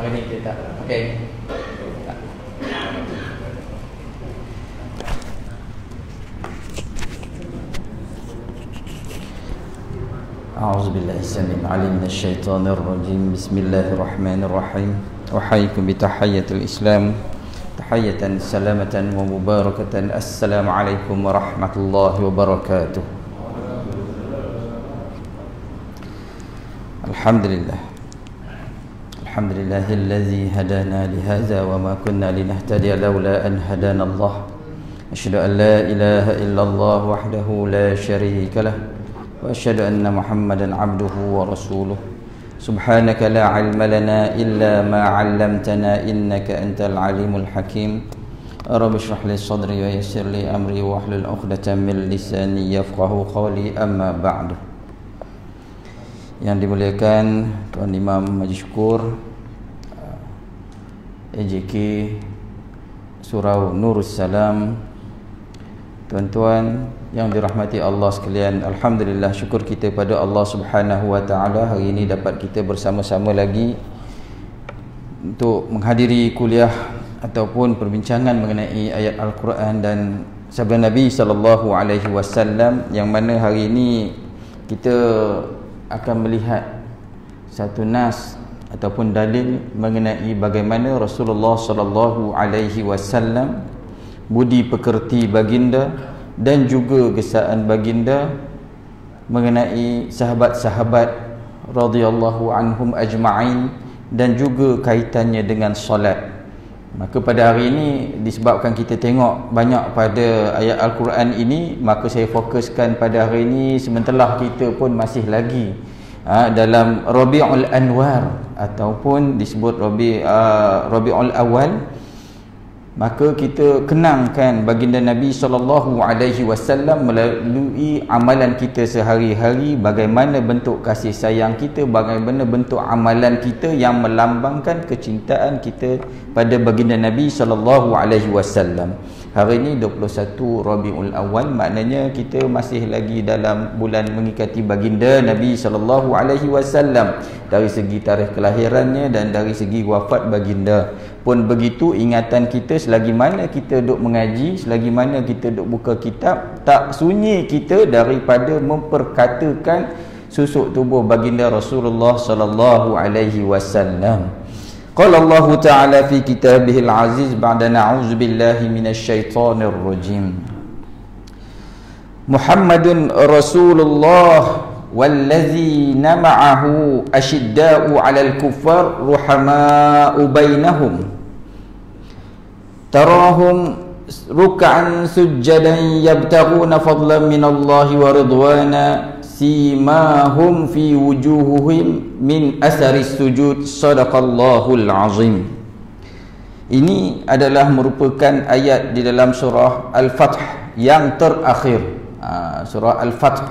Hari ni kita. Tak. أعوذ بالله السميع العليم من الشيطان الرجيم بسم الله الرحمن الرحيم أحييكم بتحية الإسلام تحية سلامة ومباركة السلام عليكم ورحمة الله وبركاته الحمد لله الحمد لله الذي هدانا لهذا وما كنا لنهتدي لولا أن هدانا الله. أشهد أن لا إله إلا الله وحده لا شريك له وأشهد أن محمدا عبده ورسوله. سبحانك لا علم لنا إلا ما علمتنا إنك أنت العليم الحكيم. رب اشرح لي صدري ويسر لي أمري واحلل عقدة من لساني يفقه قولي أما بعد. Yang dimuliakan Tuan Imam Majlis Syukur AJK Surau Nurus Salam. Tuan-tuan yang dirahmati Allah sekalian Alhamdulillah syukur kita pada Allah Subhanahu Wa Taala hari ini dapat kita bersama-sama lagi untuk menghadiri kuliah ataupun perbincangan mengenai ayat Al-Quran dan sabda Nabi sallallahu alaihi wasallam yang mana hari ini kita akan melihat satu nas ataupun dalil mengenai bagaimana Rasulullah sallallahu alaihi wasallam budi pekerti baginda dan juga gesaan baginda mengenai sahabat-sahabat radhiyallahu anhum ajma'in dan juga kaitannya dengan solat. Maka pada hari ini disebabkan kita tengok banyak pada ayat Al-Quran ini maka saya fokuskan pada hari ini sementara kita pun masih lagi ha, dalam Rabiul Anwar ataupun disebut Rabi uh, Rabiul Awal maka kita kenangkan baginda Nabi sallallahu alaihi wasallam melalui amalan kita sehari-hari bagaimana bentuk kasih sayang kita bagaimana bentuk amalan kita yang melambangkan kecintaan kita pada baginda Nabi sallallahu alaihi wasallam hari ini 21 Rabiul Awal maknanya kita masih lagi dalam bulan mengikati baginda Nabi sallallahu alaihi wasallam. Dari segi tarikh kelahirannya dan dari segi wafat baginda. Pun begitu ingatan kita selagi mana kita duk mengaji selagi mana kita duk buka kitab tak sunyi kita daripada memperkatakan susuk tubuh baginda Rasulullah sallallahu alaihi wasallam قال الله تعالى في كتابه العزيز بعد نعوذ بالله من الشيطان الرجيم. محمد رسول الله والذين معه أشداء على الكفار رحماء بينهم. تراهم ركعا سجدا يبتغون فضلا من الله ورضوانا simahum fi wujuhuhim min asari sujud. Sadaqallahu alazim ini adalah merupakan ayat di dalam surah al-fath yang terakhir. Ha, surah al-fath.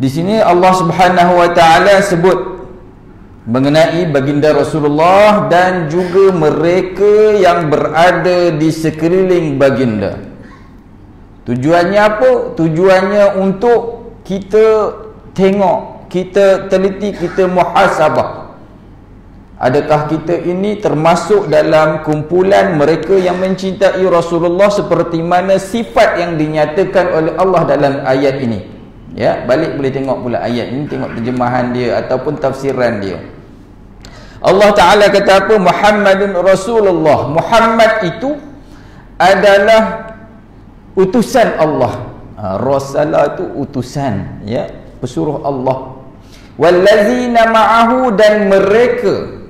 Di sini Allah Subhanahu wa taala sebut mengenai baginda Rasulullah dan juga mereka yang berada di sekeliling baginda. Tujuannya apa? Tujuannya untuk kita tengok, kita teliti, kita muhasabah. Adakah kita ini termasuk dalam kumpulan mereka yang mencintai Rasulullah seperti mana sifat yang dinyatakan oleh Allah dalam ayat ini? Ya, balik boleh tengok pula ayat ini, tengok terjemahan dia ataupun tafsiran dia. Allah Taala kata apa? Muhammadun Rasulullah. Muhammad itu adalah utusan Allah. Ha, Rasalah itu utusan, ya, pesuruh Allah. Wallazina ma'ahu dan mereka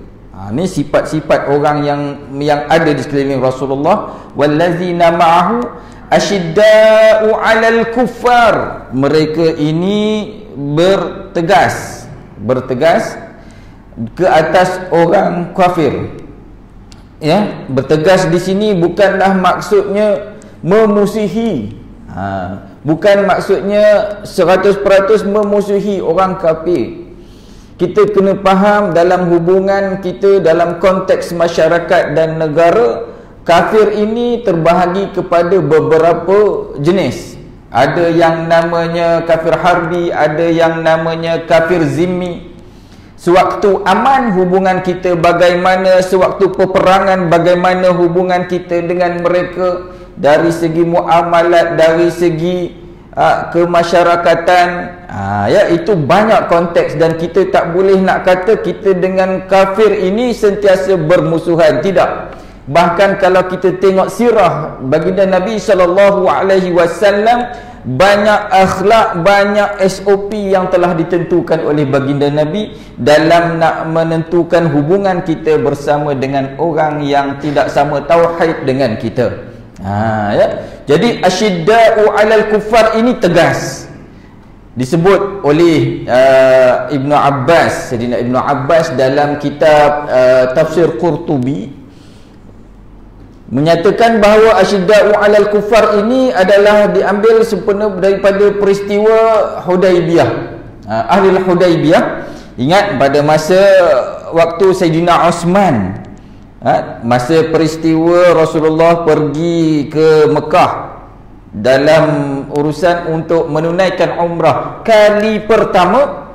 Ha, ini sifat-sifat orang yang yang ada di sekeliling Rasulullah. Wallazina ma'ahu asyidda'u 'alal kuffar. Mereka ini bertegas, bertegas ke atas orang kafir. Ya, bertegas di sini bukanlah maksudnya memusuhi. Ha, bukan maksudnya 100% memusuhi orang kafir. Kita kena faham dalam hubungan kita dalam konteks masyarakat dan negara kafir ini terbahagi kepada beberapa jenis. Ada yang namanya kafir harbi ada yang namanya kafir zimmi. Sewaktu aman hubungan kita bagaimana Sewaktu peperangan bagaimana hubungan kita dengan mereka Dari segi muamalat Dari segi uh, kemasyarakatan uh, ya Itu banyak konteks Dan kita tak boleh nak kata Kita dengan kafir ini sentiasa bermusuhan Tidak Bahkan kalau kita tengok sirah baginda Nabi sallallahu alaihi wasallam banyak akhlak, banyak SOP yang telah ditentukan oleh baginda Nabi dalam nak menentukan hubungan kita bersama dengan orang yang tidak sama tauhid dengan kita. Ha ya. Jadi asyidda'u 'alal kuffar ini tegas. Disebut oleh uh, Ibnu Abbas, Sayyidina Ibnu Abbas dalam kitab uh, Tafsir Qurtubi menyatakan bahawa asyidda'u alal kufar ini adalah diambil sempena daripada peristiwa Hudaibiyah uh, ahli Hudaibiyah ingat pada masa waktu Sayyidina Osman uh, masa peristiwa Rasulullah pergi ke Mekah dalam urusan untuk menunaikan umrah kali pertama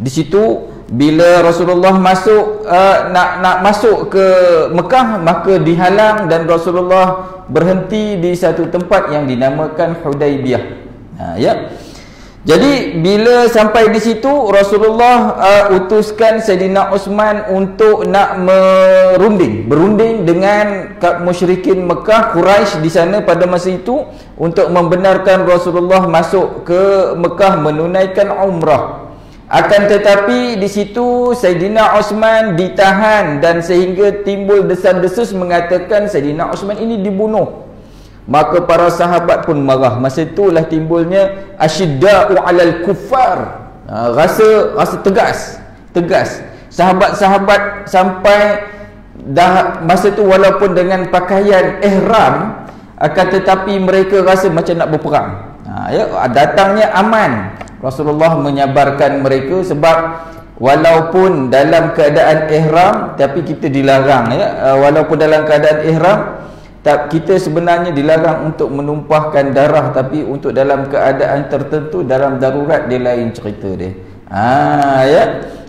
di situ bila Rasulullah masuk uh, nak nak masuk ke Mekah maka dihalang dan Rasulullah berhenti di satu tempat yang dinamakan Hudaibiyah. Ha ya. Jadi bila sampai di situ Rasulullah uh, utuskan Saidina Uthman untuk nak merunding, berunding dengan musyrikin Mekah Quraisy di sana pada masa itu untuk membenarkan Rasulullah masuk ke Mekah menunaikan umrah. Akan tetapi di situ Sayyidina Osman ditahan dan sehingga timbul desan-desus mengatakan Sayyidina Osman ini dibunuh. Maka para sahabat pun marah. Masa itulah timbulnya asyidda'u 'alal kuffar. Ha, rasa rasa tegas, tegas. Sahabat-sahabat sampai dah masa tu walaupun dengan pakaian ihram akan tetapi mereka rasa macam nak berperang. Ha, ya, datangnya aman Rasulullah menyabarkan mereka sebab walaupun dalam keadaan ihram tapi kita dilarang ya uh, walaupun dalam keadaan ihram tak kita sebenarnya dilarang untuk menumpahkan darah tapi untuk dalam keadaan tertentu dalam darurat dia lain cerita dia. Ha ya.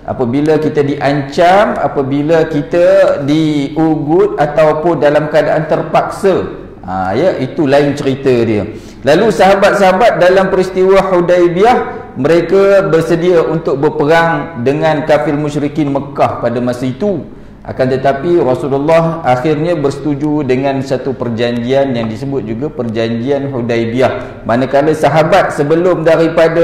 Apabila kita diancam apabila kita diugut ataupun dalam keadaan terpaksa. Ha ya itu lain cerita dia. Lalu sahabat-sahabat dalam peristiwa Hudaibiyah mereka bersedia untuk berperang dengan kafir musyrikin Mekah pada masa itu. Akan tetapi Rasulullah akhirnya bersetuju dengan satu perjanjian yang disebut juga perjanjian Hudaibiyah. Manakala sahabat sebelum daripada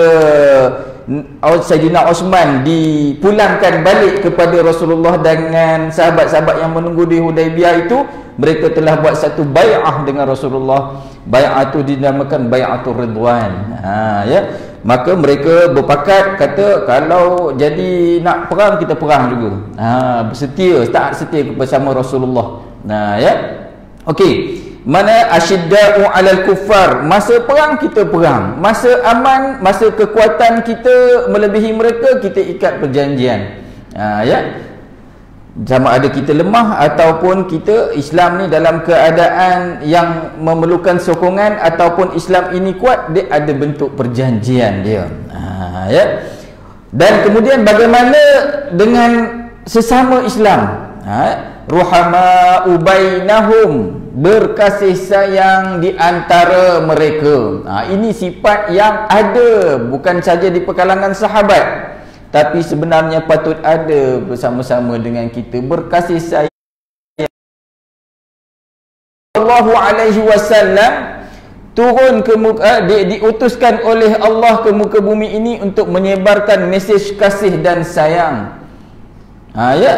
Sayyidina Osman dipulangkan balik kepada Rasulullah dengan sahabat-sahabat yang menunggu di Hudaibiyah itu mereka telah buat satu bay'ah dengan Rasulullah. Bay'ah itu dinamakan bay'atul ridwan. Ha, ya. Maka mereka berpakat kata kalau jadi nak perang kita perang juga. Ha, bersetia tak setia bersama Rasulullah. Nah ya. Okey. Mana asyidda'u alal kuffar? Masa perang kita perang. Masa aman masa kekuatan kita melebihi mereka kita ikat perjanjian. Ha, ya sama ada kita lemah ataupun kita Islam ni dalam keadaan yang memerlukan sokongan ataupun Islam ini kuat dia ada bentuk perjanjian dia. Ha, ya. Dan kemudian bagaimana dengan sesama Islam? Ha, ruhama ubainahum berkasih sayang di antara mereka. Ha, ini sifat yang ada bukan saja di perkalangan sahabat tapi sebenarnya patut ada bersama-sama dengan kita berkasih sayang. Allah alaihi wasallam turun ke muka di, diutuskan oleh Allah ke muka bumi ini untuk menyebarkan mesej kasih dan sayang. Ha, ya.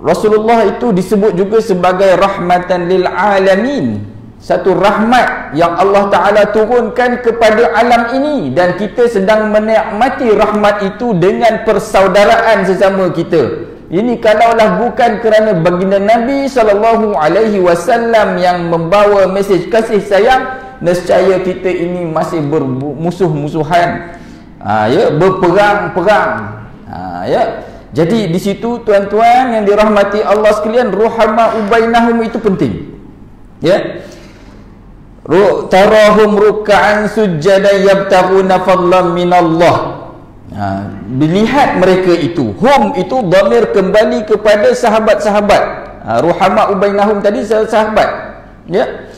Rasulullah itu disebut juga sebagai rahmatan lil alamin satu rahmat yang Allah Ta'ala turunkan kepada alam ini. Dan kita sedang menikmati rahmat itu dengan persaudaraan sesama kita. Ini kalaulah bukan kerana baginda Nabi sallallahu alaihi wasallam yang membawa mesej kasih sayang nescaya kita ini masih bermusuh-musuhan. Ha, ya berperang-perang. Ha, ya. Jadi di situ tuan-tuan yang dirahmati Allah sekalian ruhama ubainahum itu penting. Ya. Tarahum ruk'an sujada yabtaghuna fadlan min Allah. ha, dilihat mereka itu. Hum itu dhamir kembali kepada sahabat-sahabat. Ha, ruhama ubainahum tadi sahabat. Ya.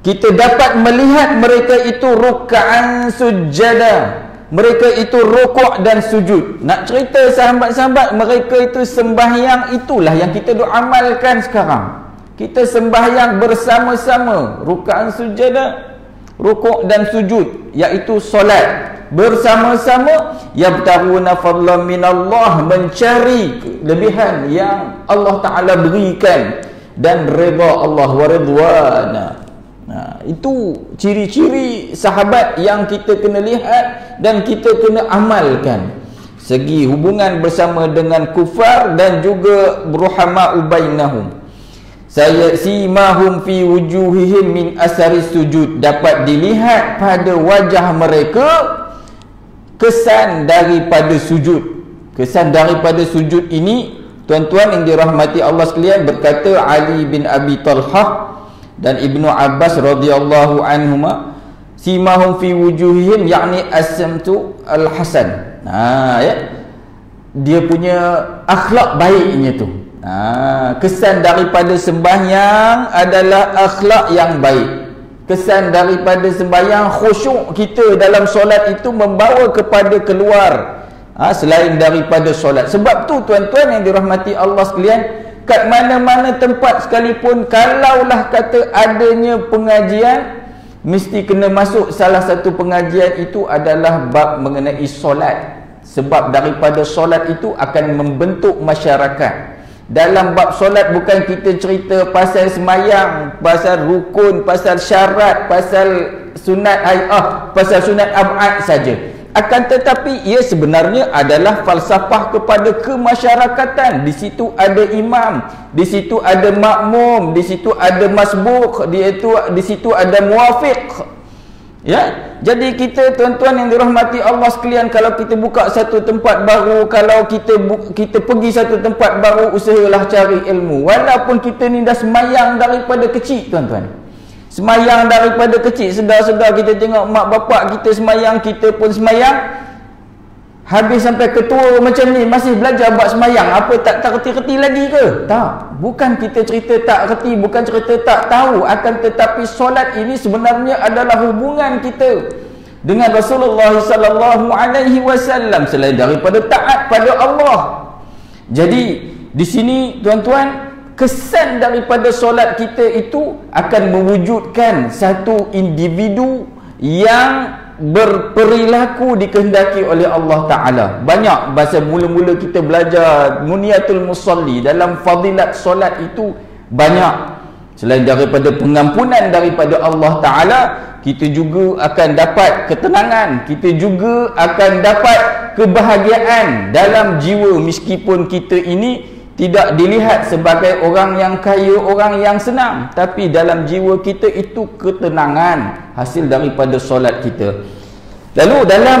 Kita dapat melihat mereka itu ruka'an sujada mereka itu rukuk dan sujud. Nak cerita sahabat-sahabat mereka itu sembahyang itulah yang kita doa amalkan sekarang kita sembahyang bersama-sama ruka'an sujada rukuk dan sujud iaitu solat bersama-sama yabtaruna fadlan minallah mencari kelebihan yang Allah Taala berikan dan redha Allah wa ridwana Nah, itu ciri-ciri sahabat yang kita kena lihat dan kita kena amalkan. Segi hubungan bersama dengan kufar dan juga ruhama ubainahum. Saya simahum fi wujuhihim min asari sujud dapat dilihat pada wajah mereka kesan daripada sujud. Kesan daripada sujud ini tuan-tuan yang dirahmati Allah sekalian berkata Ali bin Abi Talhah dan Ibnu Abbas radhiyallahu anhuma simahum fi wujuhihim yakni asamtu al-hasan. Ha ya. Dia punya akhlak baiknya tu. Ha, kesan daripada sembahyang adalah akhlak yang baik. Kesan daripada sembahyang khusyuk kita dalam solat itu membawa kepada keluar ha, selain daripada solat. Sebab tu tuan-tuan yang dirahmati Allah sekalian, kat mana-mana tempat sekalipun kalaulah kata adanya pengajian mesti kena masuk salah satu pengajian itu adalah bab mengenai solat sebab daripada solat itu akan membentuk masyarakat dalam bab solat bukan kita cerita pasal semayang pasal rukun pasal syarat pasal sunat ayah pasal sunat abad saja. Akan tetapi ia sebenarnya adalah falsafah kepada kemasyarakatan. Di situ ada imam di situ ada makmum di situ ada masbuk di itu di situ ada muafiq ya? Jadi kita tuan-tuan yang dirahmati Allah sekalian kalau kita buka satu tempat baru kalau kita kita pergi satu tempat baru usahalah cari ilmu. Walaupun kita ni dah semayang daripada kecil tuan-tuan. Semayang daripada kecil Sedar-sedar kita tengok mak bapak kita semayang Kita pun semayang Habis sampai ketua macam ni Masih belajar buat semayang Apa tak tak reti-reti lagi ke? Tak Bukan kita cerita tak reti Bukan cerita tak tahu Akan tetapi solat ini sebenarnya adalah hubungan kita Dengan Rasulullah sallallahu alaihi wasallam Selain daripada taat pada Allah Jadi di sini tuan-tuan kesan daripada solat kita itu akan mewujudkan satu individu yang berperilaku dikehendaki oleh Allah Ta'ala. Banyak bahasa mula-mula kita belajar muniatul musalli dalam fadilat solat itu banyak. Selain daripada pengampunan daripada Allah Ta'ala kita juga akan dapat ketenangan kita juga akan dapat kebahagiaan dalam jiwa meskipun kita ini tidak dilihat sebagai orang yang kaya, orang yang senang. Tapi dalam jiwa kita itu ketenangan hasil daripada solat kita. Lalu dalam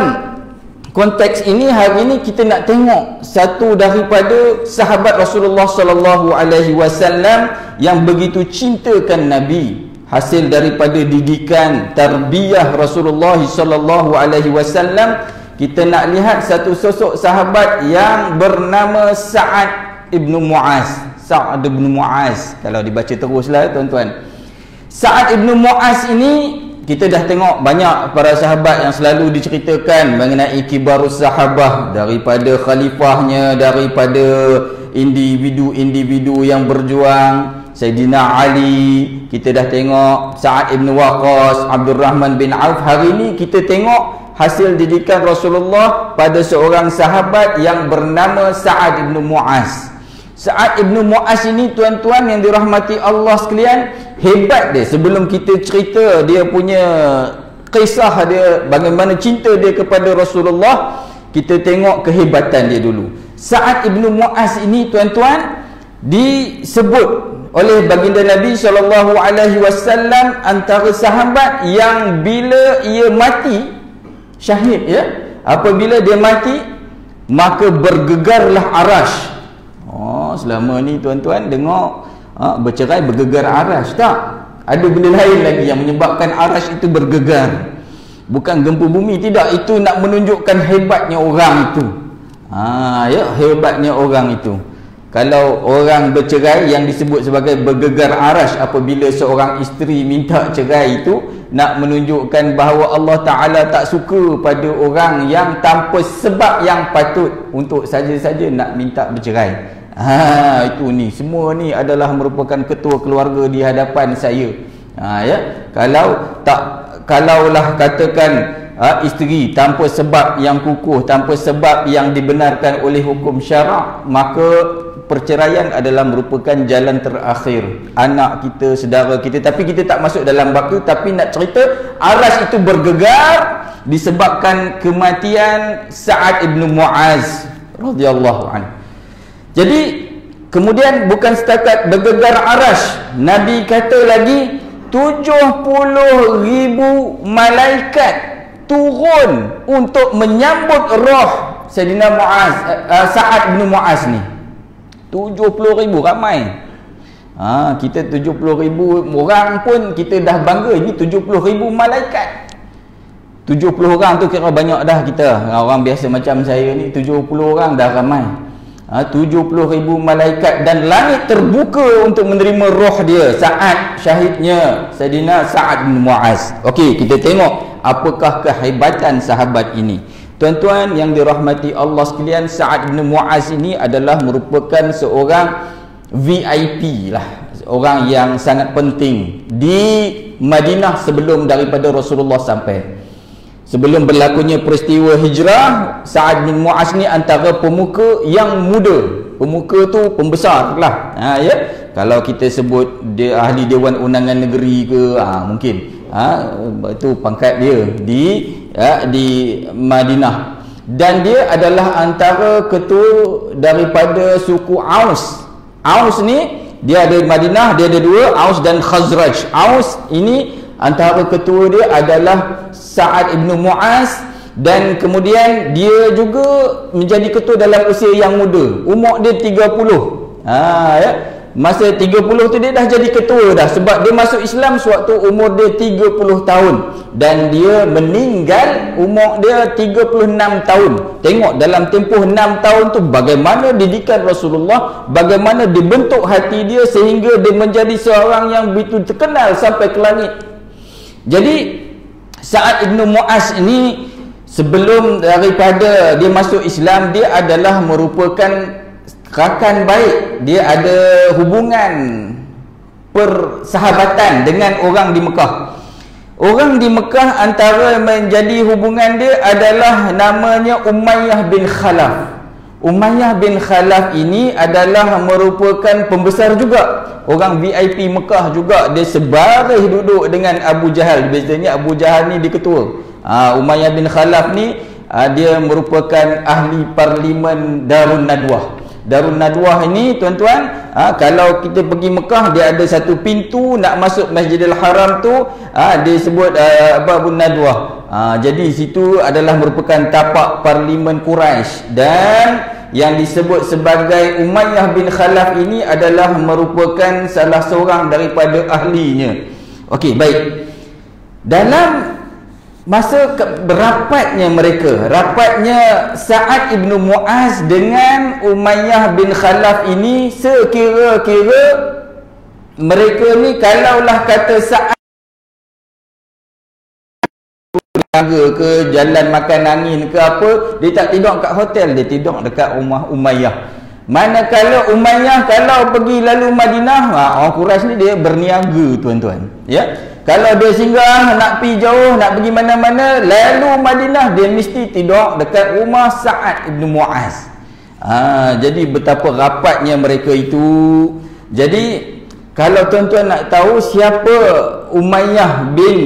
konteks ini hari ini kita nak tengok satu daripada sahabat Rasulullah sallallahu alaihi wasallam yang begitu cintakan nabi. Hasil daripada didikan tarbiyah Rasulullah sallallahu alaihi wasallam kita nak lihat satu sosok sahabat yang bernama Sa'ad Ibnu Muaz. Sa'ad Ibnu Muaz. Kalau dibaca teruslah tuan-tuan. Sa'ad Ibnu Muaz ini kita dah tengok banyak para sahabat yang selalu diceritakan mengenai kibarus sahabah. Daripada khalifahnya daripada individu-individu yang berjuang. Sayyidina Ali kita dah tengok. Sa'ad Ibn Waqas Abdul Rahman bin Auf. Hari ini kita tengok hasil didikan Rasulullah pada seorang sahabat yang bernama Sa'ad Ibn Mu'az Sa'ad Ibn Mu'az ini tuan-tuan yang dirahmati Allah sekalian Hebat dia. Sebelum kita cerita dia punya kisah dia Bagaimana cinta dia kepada Rasulullah Kita tengok kehebatan dia dulu. Sa'ad Ibn Mu'az ini tuan-tuan Disebut oleh baginda Nabi SAW Antara sahabat yang bila ia mati Syahid ya? Apabila dia mati Maka bergegarlah arash Oh, selama ni tuan-tuan dengar ha, bercerai bergegar aras tak? Ada benda lain lagi yang menyebabkan aras itu bergegar. bukan gempa bumi tidak itu nak menunjukkan hebatnya orang itu ha ya hebatnya orang itu kalau orang bercerai yang disebut sebagai bergegar arash apabila seorang isteri minta cerai itu nak menunjukkan bahawa Allah Ta'ala tak suka pada orang yang tanpa sebab yang patut untuk saja-saja nak minta bercerai ha, itu ni. Semua ni adalah merupakan ketua keluarga di hadapan saya. Ha, ya. Kalau tak kalaulah katakan ha, isteri tanpa sebab yang kukuh tanpa sebab yang dibenarkan oleh hukum syarak maka perceraian adalah merupakan jalan terakhir. Anak kita, saudara kita. Tapi kita tak masuk dalam bab tu. Tapi nak cerita aras itu bergegar disebabkan kematian Sa'ad ibn Mu'az radhiyallahu anhu jadi kemudian bukan setakat bergegar aras Nabi kata lagi 70 ribu malaikat turun untuk menyambut roh Sayyidina Mu'az uh, Sa'ad bin Mu'az ni. 70 ribu ramai. Ha, kita 70 ribu orang pun kita dah bangga ini 70 ribu malaikat. 70 orang tu kira banyak dah kita. Orang biasa macam saya ni 70 orang dah ramai ha, 70 ribu malaikat dan langit terbuka untuk menerima roh dia saat syahidnya Sayyidina Sa'ad bin Mu'az ok kita tengok apakah kehebatan sahabat ini Tuan-tuan yang dirahmati Allah sekalian, Sa'ad bin Mu'az ini adalah merupakan seorang VIP lah. Orang yang sangat penting di Madinah sebelum daripada Rasulullah sampai. Sebelum berlakunya peristiwa hijrah, Sa'ad bin Mu'az ni antara pemuka yang muda. Pemuka tu pembesar lah. Ha, ya? Kalau kita sebut dia ahli Dewan Undangan Negeri ke, ha, mungkin. Ha, itu pangkat dia di ya, di Madinah dan dia adalah antara ketua daripada suku Aus Aus ni dia ada di Madinah dia ada dua Aus dan Khazraj Aus ini antara ketua dia adalah Sa'ad ibn Mu'az dan kemudian dia juga menjadi ketua dalam usia yang muda. Umur dia 30 ha, ya. Masa 30 tu dia dah jadi ketua dah sebab dia masuk Islam sewaktu umur dia 30 tahun dan dia meninggal umur dia 36 tahun. Tengok dalam tempoh 6 tahun tu bagaimana didikan Rasulullah bagaimana dibentuk hati dia sehingga dia menjadi seorang yang begitu terkenal sampai ke langit jadi saat Ibn Mu'az ini sebelum daripada dia masuk Islam dia adalah merupakan rakan baik. Dia ada hubungan persahabatan dengan orang di Mekah. Orang di Mekah antara menjadi hubungan dia adalah namanya Umayyah bin Khalaf Umayyah bin Khalaf ini adalah merupakan pembesar juga. Orang VIP Mekah juga. Dia sebaris duduk dengan Abu Jahal. Biasanya Abu Jahal ni dia ketua. Ha, Umayyah bin Khalaf ni ha, dia merupakan ahli parlimen Darun Nadwah Darun Nadwah ini tuan-tuan ha, kalau kita pergi Mekah dia ada satu pintu nak masuk Masjidil Haram tu ha, dia sebut uh, Darun Nadwah. Ha, jadi situ adalah merupakan tapak parlimen Quraisy. Dan yang disebut sebagai Umayyah bin Khalaf ini adalah merupakan salah seorang daripada ahlinya. Okey baik. Dalam masa berapatnya mereka rapatnya Sa'ad ibnu Mu'az dengan Umayyah bin Khalaf ini sekira-kira mereka ni kalaulah kata Sa'ad jaga ke jalan makan angin ke apa dia tak tidur kat hotel dia tidur dekat rumah Umayyah. Manakala Umayyah kalau pergi lalu Madinah ha, orang Quraisy ni dia berniaga tuan-tuan. Ya kalau dia singgah nak pergi jauh nak pergi mana-mana lalu Madinah dia mesti tidur dekat rumah Sa'ad ibn Mu'az. Ha, jadi betapa rapatnya mereka itu. Jadi kalau tuan-tuan nak tahu siapa Umayyah bin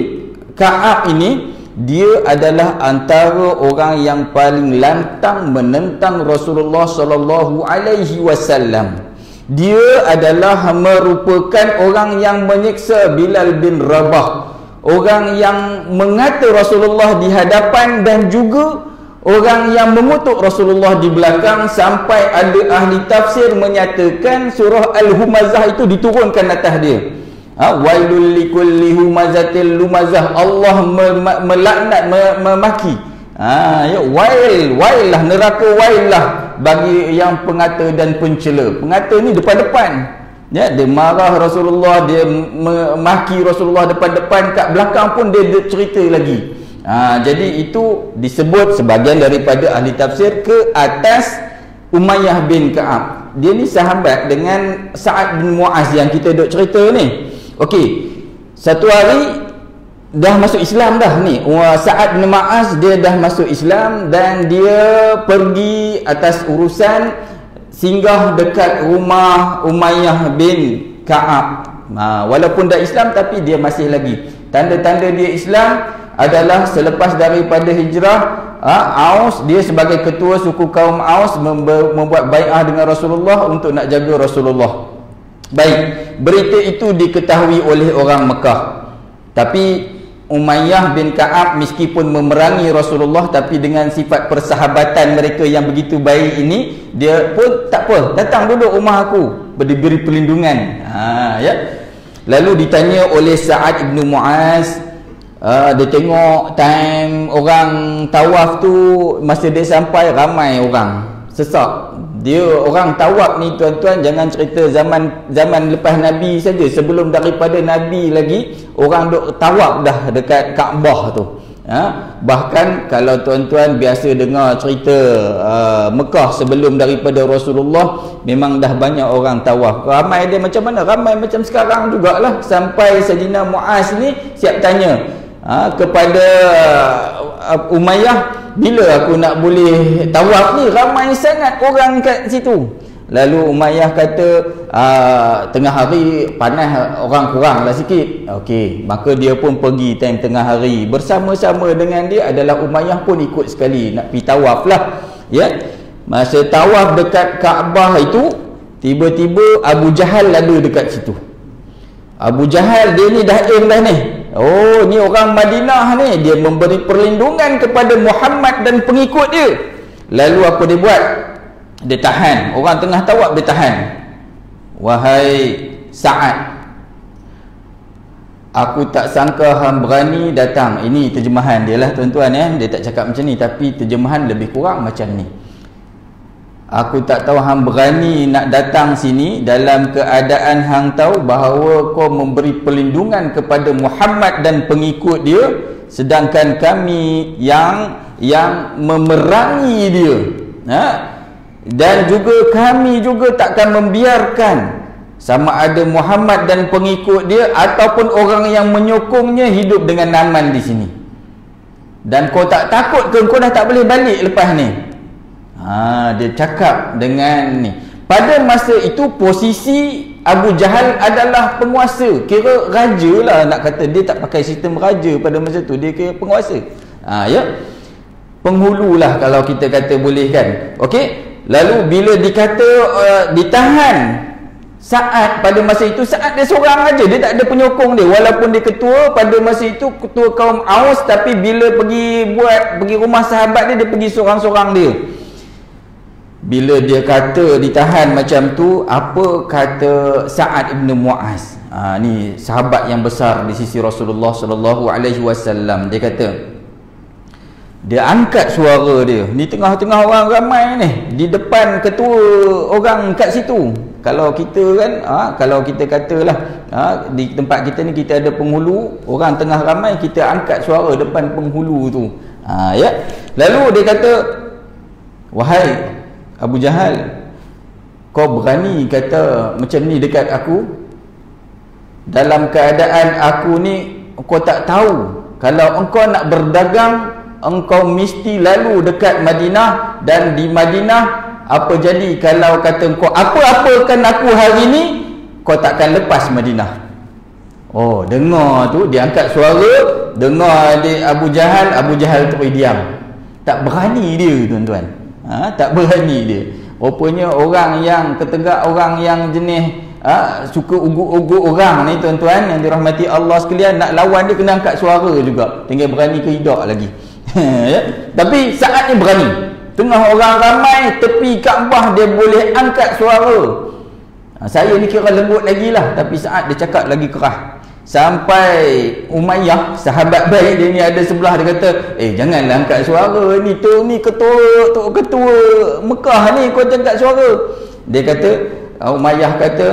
Ka'ab ini dia adalah antara orang yang paling lantang menentang Rasulullah sallallahu alaihi wasallam dia adalah merupakan orang yang menyiksa Bilal bin Rabah. Orang yang mengata Rasulullah di hadapan dan juga orang yang mengutuk Rasulullah di belakang sampai ada ahli tafsir menyatakan surah Al-Humazah itu diturunkan atas dia. Ha, wailul likulli humazatil lumazah. Allah melaknat memaki ha, ya wail wail lah neraka wail lah bagi yang pengata dan pencela. Pengata ni depan-depan. Ya dia marah Rasulullah dia memaki Rasulullah depan-depan kat belakang pun dia, dia cerita lagi. Ha, jadi itu disebut sebagian daripada ahli tafsir ke atas Umayyah bin Ka'ab. Dia ni sahabat dengan Sa'ad bin Mu'az yang kita duk cerita ni. Okey. Satu hari dah masuk Islam dah ni. Sa'ad bin Ma'az dia dah masuk Islam dan dia pergi atas urusan singgah dekat rumah Umayyah bin Ka'ab. Ha, walaupun dah Islam tapi dia masih lagi. Tanda-tanda dia Islam adalah selepas daripada hijrah ha, Aus dia sebagai ketua suku kaum Aus membuat bai'ah dengan Rasulullah untuk nak jaga Rasulullah Baik, berita itu diketahui oleh orang Mekah. Tapi Umayyah bin Ka'ab meskipun memerangi Rasulullah tapi dengan sifat persahabatan mereka yang begitu baik ini, dia pun tak apa, datang duduk rumah aku, berdiri perlindungan. Ha, ya. Lalu ditanya oleh Sa'ad ibnu Mu'az, uh, dia tengok time orang tawaf tu masa dia sampai ramai orang sesak. Dia orang tawab ni tuan-tuan jangan cerita zaman zaman lepas Nabi saja. Sebelum daripada Nabi lagi orang duk tawab dah dekat Kaabah tu. Ha? bahkan kalau tuan-tuan biasa dengar cerita uh, Mekah sebelum daripada Rasulullah memang dah banyak orang tawaf. Ramai dia macam mana? Ramai macam sekarang jugalah. Sampai Sayyidina Muaz ni siap tanya ha? kepada uh, Umayyah bila aku nak boleh tawaf ni ramai sangat orang kat situ. Lalu Umayyah kata tengah hari panas orang kurang lah sikit. Okey, maka dia pun pergi time tengah hari. Bersama-sama dengan dia adalah Umayyah pun ikut sekali nak pergi tawaf lah. Ya? Masa tawaf dekat Kaabah itu tiba-tiba Abu Jahal lalu dekat situ. Abu Jahal dia ni dah aim dah ni Oh, ni orang Madinah ni dia memberi perlindungan kepada Muhammad dan pengikut dia. Lalu apa dia buat? Dia tahan. Orang tengah tawab dia tahan. Wahai Sa'ad. Aku tak sangka hang berani datang. Ini terjemahan dia lah tuan-tuan ya. Dia tak cakap macam ni tapi terjemahan lebih kurang macam ni. Aku tak tahu hang berani nak datang sini dalam keadaan hang tahu bahawa kau memberi perlindungan kepada Muhammad dan pengikut dia sedangkan kami yang yang memerangi dia. Ha? Dan juga kami juga takkan membiarkan sama ada Muhammad dan pengikut dia ataupun orang yang menyokongnya hidup dengan aman di sini. Dan kau tak takut ke kau dah tak boleh balik lepas ni? Ha, dia cakap dengan ni. Pada masa itu posisi Abu Jahal adalah penguasa. Kira raja lah nak kata. Dia tak pakai sistem raja pada masa tu. Dia kira penguasa. Ha, ya. Penghulu lah kalau kita kata boleh kan. Okey. Lalu bila dikata uh, ditahan saat pada masa itu saat dia seorang aja dia tak ada penyokong dia walaupun dia ketua pada masa itu ketua kaum Aus tapi bila pergi buat pergi rumah sahabat dia dia pergi seorang-seorang dia bila dia kata ditahan macam tu apa kata Sa'ad ibn Mu'az? Ha, ni sahabat yang besar di sisi Rasulullah sallallahu alaihi wasallam. Dia kata dia angkat suara dia. Ni tengah-tengah orang ramai ni. Di depan ketua orang kat situ. Kalau kita kan ha, kalau kita katalah ha, di tempat kita ni kita ada penghulu orang tengah ramai kita angkat suara depan penghulu tu. Ha, ya. Lalu dia kata wahai Abu Jahal kau berani kata macam ni dekat aku? Dalam keadaan aku ni kau tak tahu. Kalau engkau nak berdagang engkau mesti lalu dekat Madinah. Dan di Madinah apa jadi kalau kata engkau apa-apakan aku hari ni? Kau takkan lepas Madinah. Oh dengar tu dia angkat suara. Dengar dia Abu Jahal Abu Jahal tu diam. Tak berani dia tuan-tuan ha, tak berani dia. Rupanya orang yang ketegak orang yang jenis ha, suka ugut-ugut orang ni tuan-tuan yang dirahmati Allah sekalian nak lawan dia kena angkat suara juga. Tinggal berani ke tidak lagi. Ya? tapi saat ni berani. Tengah orang ramai tepi Kaabah dia boleh angkat suara. Ha, saya ni kira lembut lagi lah tapi saat dia cakap lagi keras sampai Umayyah sahabat baik dia ni ada sebelah dia kata eh janganlah angkat suara. Ni tu ni ketua tu ketua Mekah ni kau angkat suara. Dia kata Umayyah kata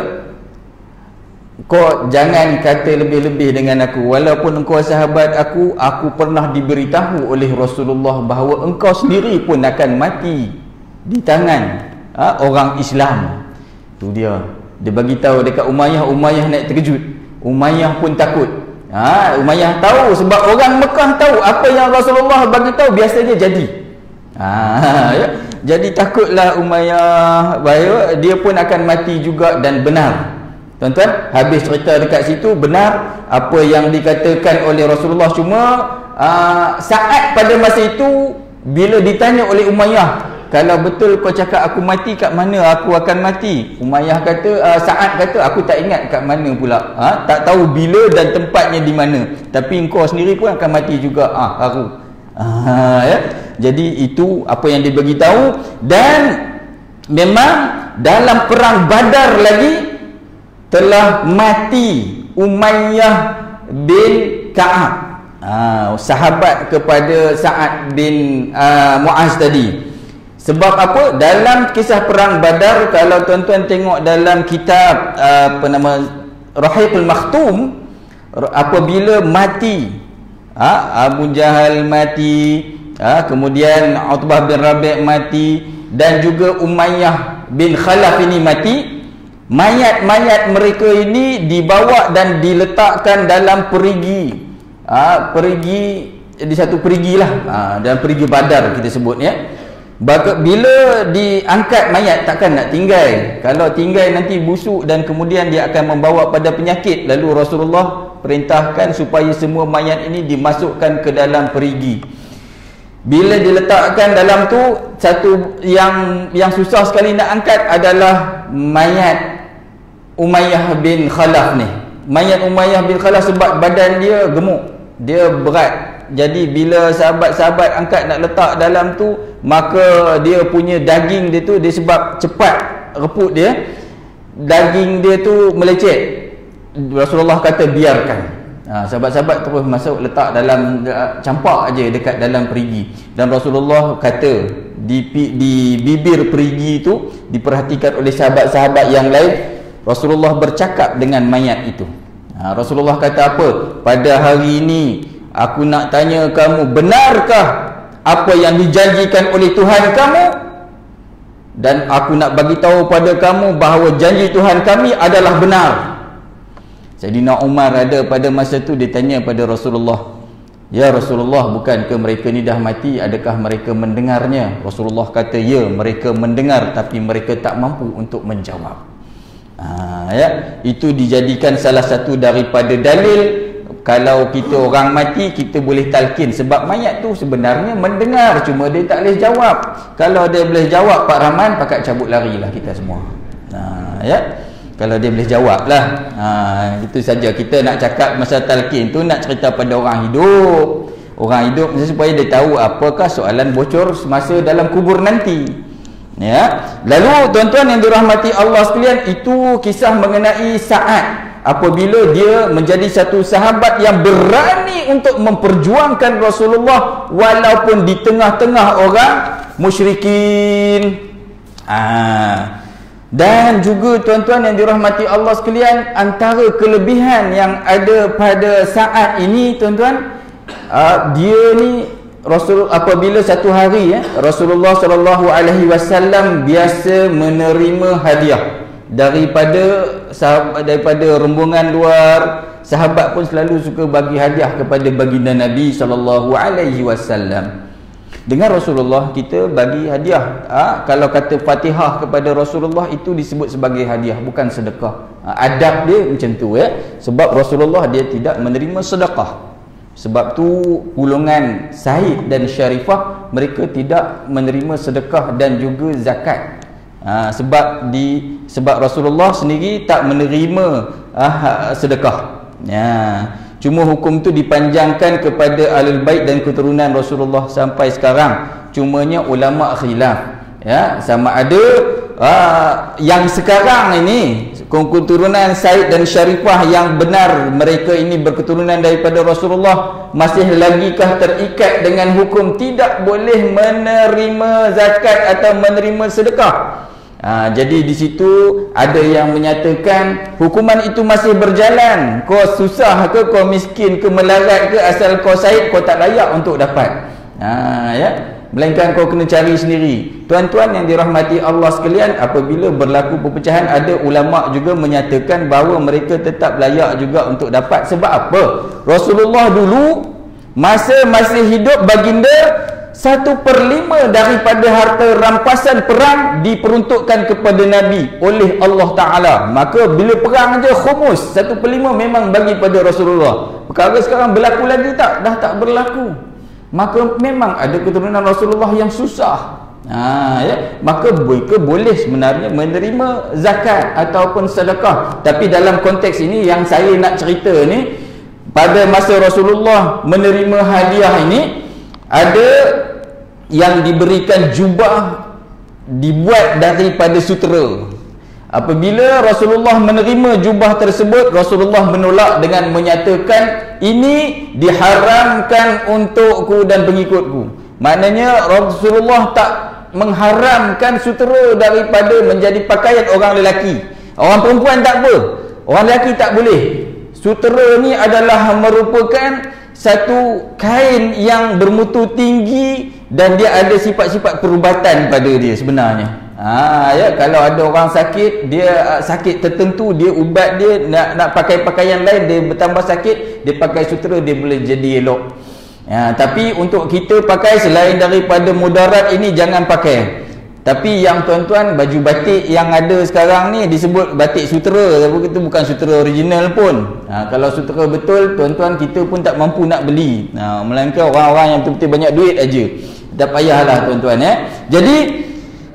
kau jangan kata lebih-lebih dengan aku. Walaupun engkau sahabat aku aku pernah diberitahu oleh Rasulullah bahawa engkau sendiri pun akan mati di tangan ha, orang Islam. Tu dia. Dia bagi tahu dekat Umayyah Umayyah naik terkejut Umayyah pun takut. Ha, Umayyah tahu sebab orang Mekah tahu apa yang Rasulullah bagi tahu biasanya jadi. Ha, ya? jadi takutlah Umayyah bahawa dia pun akan mati juga dan benar. Tuan-tuan, habis cerita dekat situ benar apa yang dikatakan oleh Rasulullah. Cuma uh, saat pada masa itu bila ditanya oleh Umayyah kalau betul kau cakap aku mati kat mana aku akan mati? Umayyah kata uh, saat kata aku tak ingat kat mana pula. Ha? tak tahu bila dan tempatnya di mana. Tapi engkau sendiri pun akan mati juga. Ah haru. Ah, ya? jadi itu apa yang dia tahu dan memang dalam perang badar lagi telah mati Umayyah bin Ka'ab. Ha, sahabat kepada Sa'ad bin uh, Mu'az tadi sebab apa? Dalam kisah perang badar kalau tuan-tuan tengok dalam kitab uh, apa nama Rahiful Makhtum apabila mati ha, Abu Jahal mati ha, kemudian Utbah bin Rabi' mati dan juga Umayyah bin Khalaf ini mati mayat-mayat mereka ini dibawa dan diletakkan dalam perigi. Ha, perigi di satu perigi lah. Ha, dalam perigi badar kita sebut ya bila diangkat mayat takkan nak tinggal. Kalau tinggal nanti busuk dan kemudian dia akan membawa pada penyakit. Lalu Rasulullah perintahkan supaya semua mayat ini dimasukkan ke dalam perigi. Bila diletakkan dalam tu satu yang yang susah sekali nak angkat adalah mayat Umayyah bin Khalaf ni. Mayat Umayyah bin Khalaf sebab badan dia gemuk. Dia berat jadi bila sahabat-sahabat angkat nak letak dalam tu maka dia punya daging dia tu dia sebab cepat reput dia daging dia tu melecet. Rasulullah kata biarkan. Ha, sahabat-sahabat terus masuk letak dalam campak aja dekat dalam perigi. Dan Rasulullah kata di, di bibir perigi tu diperhatikan oleh sahabat-sahabat yang lain. Rasulullah bercakap dengan mayat itu. Ha, Rasulullah kata apa? Pada hari ini aku nak tanya kamu benarkah apa yang dijanjikan oleh Tuhan kamu? Dan aku nak bagi tahu pada kamu bahawa janji Tuhan kami adalah benar. Sayyidina Umar ada pada masa itu dia tanya pada Rasulullah Ya Rasulullah bukankah mereka ni dah mati? Adakah mereka mendengarnya? Rasulullah kata ya mereka mendengar tapi mereka tak mampu untuk menjawab. Ha, ya itu dijadikan salah satu daripada dalil kalau kita orang mati kita boleh talkin sebab mayat tu sebenarnya mendengar cuma dia tak boleh jawab. Kalau dia boleh jawab Pak Rahman pakat cabut lari lah kita semua. Ha, ya. Kalau dia boleh jawab lah. Ha, itu saja. Kita nak cakap masa talkin tu nak cerita pada orang hidup. Orang hidup supaya dia tahu apakah soalan bocor semasa dalam kubur nanti. Ya. Lalu tuan-tuan yang dirahmati Allah sekalian itu kisah mengenai Sa'ad apabila dia menjadi satu sahabat yang berani untuk memperjuangkan Rasulullah walaupun di tengah-tengah orang musyrikin. Ah. Dan juga tuan-tuan yang dirahmati Allah sekalian antara kelebihan yang ada pada saat ini tuan-tuan uh, dia ni Rasul apabila satu hari ya Rasulullah sallallahu alaihi wasallam biasa menerima hadiah daripada sahabat daripada rombongan luar sahabat pun selalu suka bagi hadiah kepada baginda Nabi sallallahu alaihi wasallam dengan Rasulullah kita bagi hadiah ha? kalau kata Fatihah kepada Rasulullah itu disebut sebagai hadiah bukan sedekah ha? adab dia macam tu ya sebab Rasulullah dia tidak menerima sedekah sebab tu golongan Said dan Syarifah mereka tidak menerima sedekah dan juga zakat. Ha, sebab di sebab Rasulullah sendiri tak menerima ha, sedekah. Ya. Cuma hukum tu dipanjangkan kepada alul bait dan keturunan Rasulullah sampai sekarang. Cumanya ulama khilaf. Ya, sama ada ha, yang sekarang ini keturunan Said dan Syarifah yang benar mereka ini berketurunan daripada Rasulullah masih lagikah terikat dengan hukum tidak boleh menerima zakat atau menerima sedekah ha, jadi di situ ada yang menyatakan hukuman itu masih berjalan. Kau susah ke kau miskin ke melarat ke asal kau Said kau tak layak untuk dapat. Ha, ya? Melainkan kau kena cari sendiri. Tuan-tuan yang dirahmati Allah sekalian Apabila berlaku perpecahan Ada ulama' juga menyatakan bahawa mereka tetap layak juga untuk dapat. Sebab apa? Rasulullah dulu Masa masih hidup baginda Satu per lima daripada harta rampasan perang Diperuntukkan kepada Nabi Oleh Allah Ta'ala. Maka bila perang je khumus Satu per lima memang bagi pada Rasulullah. Perkara sekarang berlaku lagi tak? Dah tak berlaku. Maka memang ada keturunan Rasulullah yang susah. Ha, ya? maka mereka boleh sebenarnya menerima zakat ataupun sedekah. Tapi dalam konteks ini yang saya nak cerita ni pada masa Rasulullah menerima hadiah ini ada yang diberikan jubah dibuat daripada sutera Apabila Rasulullah menerima jubah tersebut, Rasulullah menolak dengan menyatakan ini diharamkan untukku dan pengikutku. Maknanya Rasulullah tak mengharamkan sutera daripada menjadi pakaian orang lelaki. Orang perempuan tak apa. Orang lelaki tak boleh. Sutera ni adalah merupakan satu kain yang bermutu tinggi dan dia ada sifat-sifat perubatan pada dia sebenarnya. Ha, ya kalau ada orang sakit dia uh, sakit tertentu dia ubat dia nak nak pakai pakaian lain dia bertambah sakit dia pakai sutera dia boleh jadi elok. Ya, tapi untuk kita pakai selain daripada mudarat ini jangan pakai. Tapi yang tuan-tuan baju batik yang ada sekarang ni disebut batik sutera tapi itu bukan sutera original pun. Ha, kalau sutera betul tuan-tuan kita pun tak mampu nak beli. Ha, melainkan orang-orang yang betul-betul banyak duit aja. Tak payahlah tuan-tuan ya. Jadi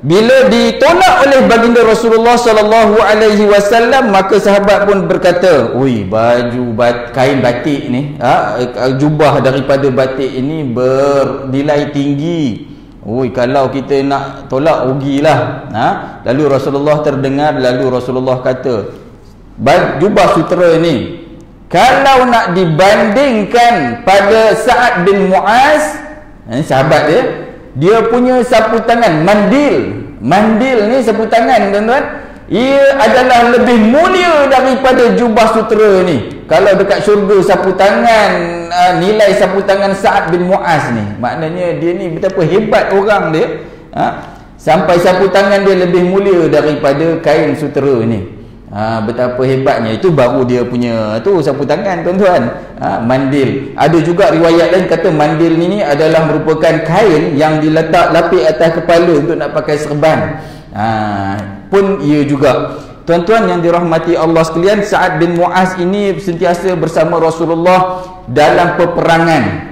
bila ditolak oleh baginda Rasulullah sallallahu alaihi wasallam maka sahabat pun berkata, "Oi, baju bat, kain batik ni, ha, jubah daripada batik ini bernilai tinggi. Oi, kalau kita nak tolak rugilah." Ha? Lalu Rasulullah terdengar lalu Rasulullah kata, "Jubah sutera ini kalau nak dibandingkan pada Sa'ad bin Muaz, eh, sahabat dia, dia punya sapu tangan mandil mandil ni sapu tangan tuan-tuan ia adalah lebih mulia daripada jubah sutera ni kalau dekat syurga sapu tangan uh, nilai sapu tangan Sa'ad bin Mu'az ni maknanya dia ni betapa hebat orang dia ha? sampai sapu tangan dia lebih mulia daripada kain sutera ni. Ha, betapa hebatnya. Itu baru dia punya tu sapu tangan tuan-tuan. Ha, mandil. Ada juga riwayat lain kata mandil ni adalah merupakan kain yang diletak lapik atas kepala untuk nak pakai serban. Ha, pun ia juga tuan-tuan yang dirahmati Allah sekalian Sa'ad bin Mu'az ini sentiasa bersama Rasulullah dalam peperangan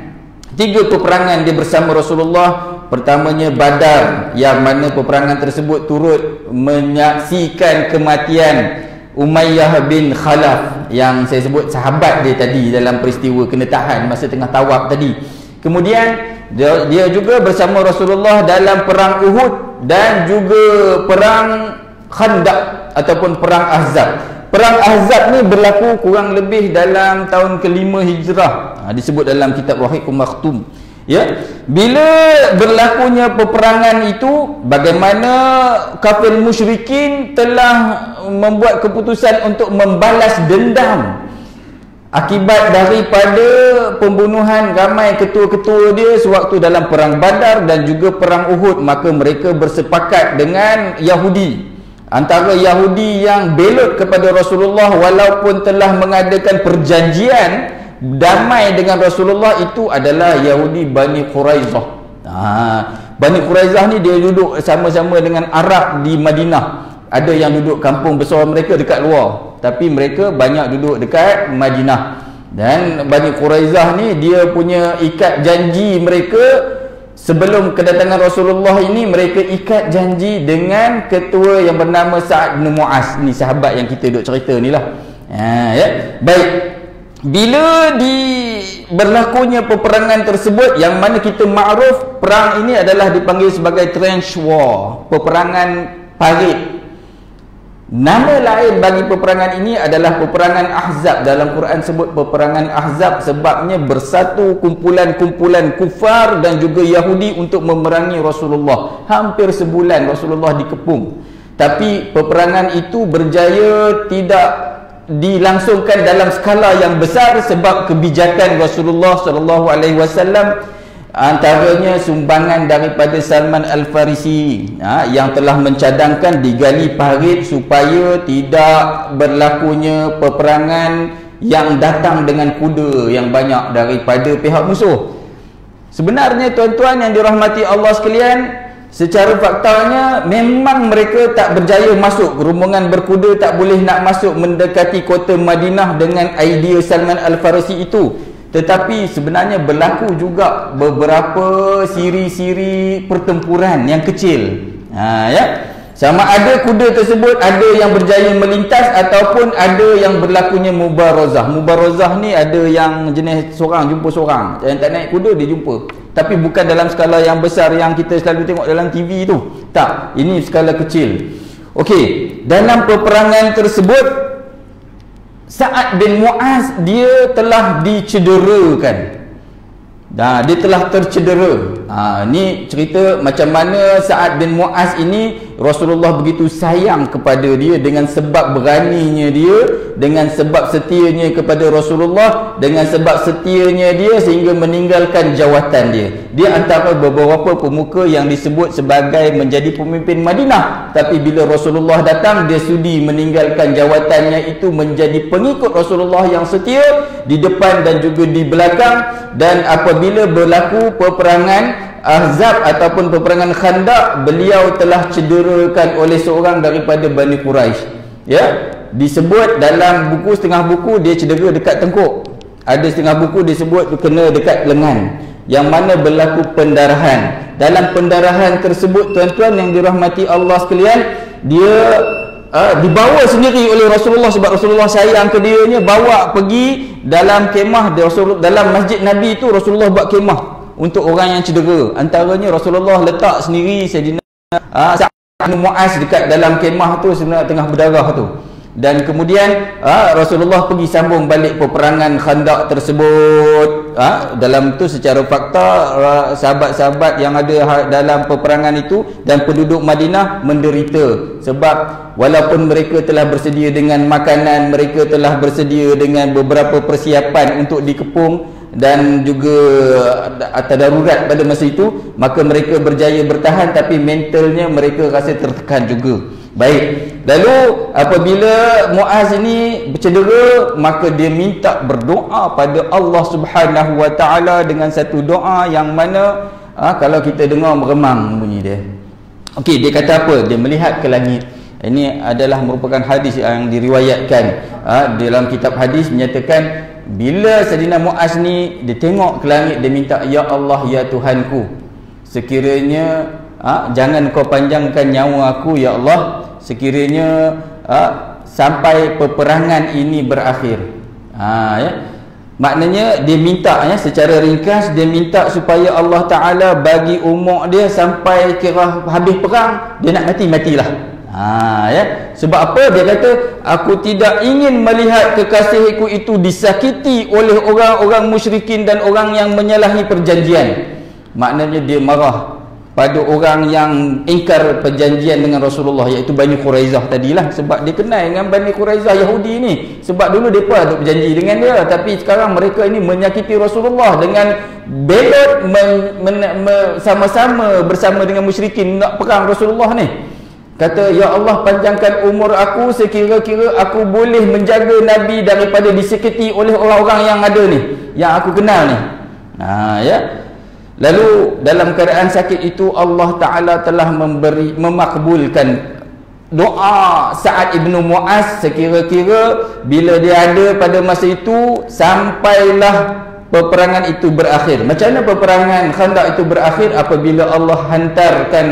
tiga peperangan dia bersama Rasulullah pertamanya Badar yang mana peperangan tersebut turut menyaksikan kematian Umayyah bin Khalaf yang saya sebut sahabat dia tadi dalam peristiwa kena tahan masa tengah tawaf tadi. Kemudian dia, dia juga bersama Rasulullah dalam perang Uhud dan juga perang Khandaq ataupun perang Ahzab. Perang Ahzab ni berlaku kurang lebih dalam tahun kelima Hijrah. Ha, disebut dalam kitab Rahiqul Maktum ya bila berlakunya peperangan itu bagaimana kafir musyrikin telah membuat keputusan untuk membalas dendam akibat daripada pembunuhan ramai ketua-ketua dia sewaktu dalam perang Badar dan juga perang Uhud maka mereka bersepakat dengan Yahudi antara Yahudi yang belot kepada Rasulullah walaupun telah mengadakan perjanjian damai dengan Rasulullah itu adalah Yahudi Bani Quraizah. Ha, Bani Quraizah ni dia duduk sama-sama dengan Arab di Madinah. Ada yang duduk kampung besar mereka dekat luar, tapi mereka banyak duduk dekat Madinah. Dan Bani Quraizah ni dia punya ikat janji mereka sebelum kedatangan Rasulullah ini mereka ikat janji dengan ketua yang bernama Sa'ad bin Mu'az ni sahabat yang kita duduk cerita ni lah. Ha, ya. Baik, bila di berlakunya peperangan tersebut yang mana kita makruf perang ini adalah dipanggil sebagai trench war peperangan parit Nama lain bagi peperangan ini adalah peperangan Ahzab dalam Quran sebut peperangan Ahzab sebabnya bersatu kumpulan-kumpulan kufar dan juga Yahudi untuk memerangi Rasulullah. Hampir sebulan Rasulullah dikepung. Tapi peperangan itu berjaya tidak dilangsungkan dalam skala yang besar sebab kebijakan Rasulullah sallallahu alaihi wasallam antaranya sumbangan daripada Salman Al-Farisi ha, yang telah mencadangkan digali parit supaya tidak berlakunya peperangan yang datang dengan kuda yang banyak daripada pihak musuh. Sebenarnya tuan-tuan yang dirahmati Allah sekalian secara faktanya memang mereka tak berjaya masuk. Rombongan berkuda tak boleh nak masuk mendekati kota Madinah dengan idea Salman Al-Farisi itu tetapi sebenarnya berlaku juga beberapa siri-siri pertempuran yang kecil. Ha ya. Sama ada kuda tersebut ada yang berjaya melintas ataupun ada yang berlakunya mubarazah. Mubarazah ni ada yang jenis seorang jumpa seorang. Yang tak naik kuda dia jumpa. Tapi bukan dalam skala yang besar yang kita selalu tengok dalam TV tu. Tak, ini skala kecil. Okey, dalam peperangan tersebut Sa'ad bin Mu'az dia telah dicederakan. Dah, dia telah tercedera. Ha, ni cerita macam mana Sa'ad bin Mu'az ini Rasulullah begitu sayang kepada dia dengan sebab beraninya dia, dengan sebab setianya kepada Rasulullah, dengan sebab setianya dia sehingga meninggalkan jawatan dia. Dia antara beberapa pemuka yang disebut sebagai menjadi pemimpin Madinah. Tapi bila Rasulullah datang, dia sudi meninggalkan jawatannya itu menjadi pengikut Rasulullah yang setia di depan dan juga di belakang dan apabila berlaku peperangan Ahzab ataupun peperangan Khandaq beliau telah cederakan oleh seorang daripada Bani Quraisy. Ya? Disebut dalam buku setengah buku dia cedera dekat tengkuk. Ada setengah buku disebut kena dekat lengan yang mana berlaku pendarahan. Dalam pendarahan tersebut tuan-tuan yang dirahmati Allah sekalian dia uh, dibawa sendiri oleh Rasulullah sebab Rasulullah sayang ke dia bawa pergi dalam kemah dalam masjid Nabi itu Rasulullah buat kemah untuk orang yang cedera. Antaranya Rasulullah letak sendiri Sayyidina uh, Muaz dekat dalam kemah tu sebenarnya tengah berdarah tu. Dan kemudian ha, Rasulullah pergi sambung balik peperangan khandak tersebut. Ha, dalam tu secara fakta sahabat-sahabat yang ada ha, dalam peperangan itu dan penduduk Madinah menderita. Sebab walaupun mereka telah bersedia dengan makanan mereka telah bersedia dengan beberapa persiapan untuk dikepung dan juga atas darurat pada masa itu maka mereka berjaya bertahan tapi mentalnya mereka rasa tertekan juga Baik. Lalu apabila Muaz ini bercedera, maka dia minta berdoa pada Allah Subhanahu Wa Taala dengan satu doa yang mana ha, kalau kita dengar meremang bunyi dia. Okey, dia kata apa? Dia melihat ke langit. Ini adalah merupakan hadis yang diriwayatkan ha, dalam kitab hadis menyatakan bila Sayyidina Muaz ni dia tengok ke langit dia minta ya Allah ya Tuhanku sekiranya ha, jangan kau panjangkan nyawa aku ya Allah sekiranya uh, sampai peperangan ini berakhir. Ha ya. Maknanya dia minta ya secara ringkas dia minta supaya Allah taala bagi umur dia sampai kira habis perang dia nak mati matilah ha ya. Sebab apa? Dia kata aku tidak ingin melihat kekasihku itu disakiti oleh orang-orang musyrikin dan orang yang menyalahi perjanjian. Maknanya dia marah pada orang yang ingkar perjanjian dengan Rasulullah iaitu Bani Quraizah tadilah. Sebab dia kenal dengan Bani Quraizah Yahudi ni. Sebab dulu mereka ada berjanji dengan dia. Tapi sekarang mereka ini menyakiti Rasulullah dengan belot sama-sama bersama dengan musyrikin nak perang Rasulullah ni kata ya Allah panjangkan umur aku sekira-kira aku boleh menjaga Nabi daripada disekiti oleh orang-orang yang ada ni yang aku kenal ni. Ha, ya. Lalu dalam keadaan sakit itu Allah Taala telah memberi memakbulkan doa Sa'ad ibnu Mu'az sekira-kira bila dia ada pada masa itu sampailah peperangan itu berakhir. Macam mana peperangan Khandaq itu berakhir apabila Allah hantarkan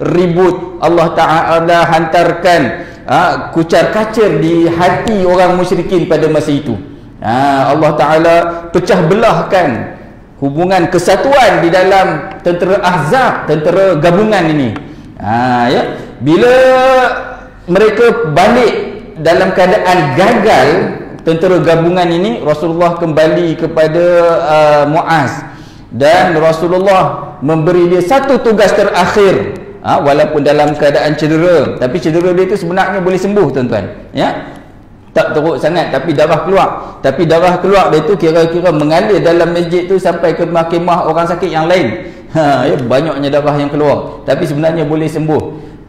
ribut, Allah Taala hantarkan ha, kucar kacir di hati orang musyrikin pada masa itu. Ha, Allah Taala pecah belahkan hubungan kesatuan di dalam tentera ahzab tentera gabungan ini ha, ya bila mereka balik dalam keadaan gagal tentera gabungan ini Rasulullah kembali kepada uh, Muaz. Dan Rasulullah memberi dia satu tugas terakhir. Ha, walaupun dalam keadaan cedera. Tapi cedera dia itu sebenarnya boleh sembuh tuan-tuan. Ya? Tak teruk sangat tapi darah keluar. Tapi darah keluar dia tu kira-kira mengalir dalam masjid tu sampai ke kemah orang sakit yang lain. Ha, ya, banyaknya darah yang keluar. Tapi sebenarnya boleh sembuh.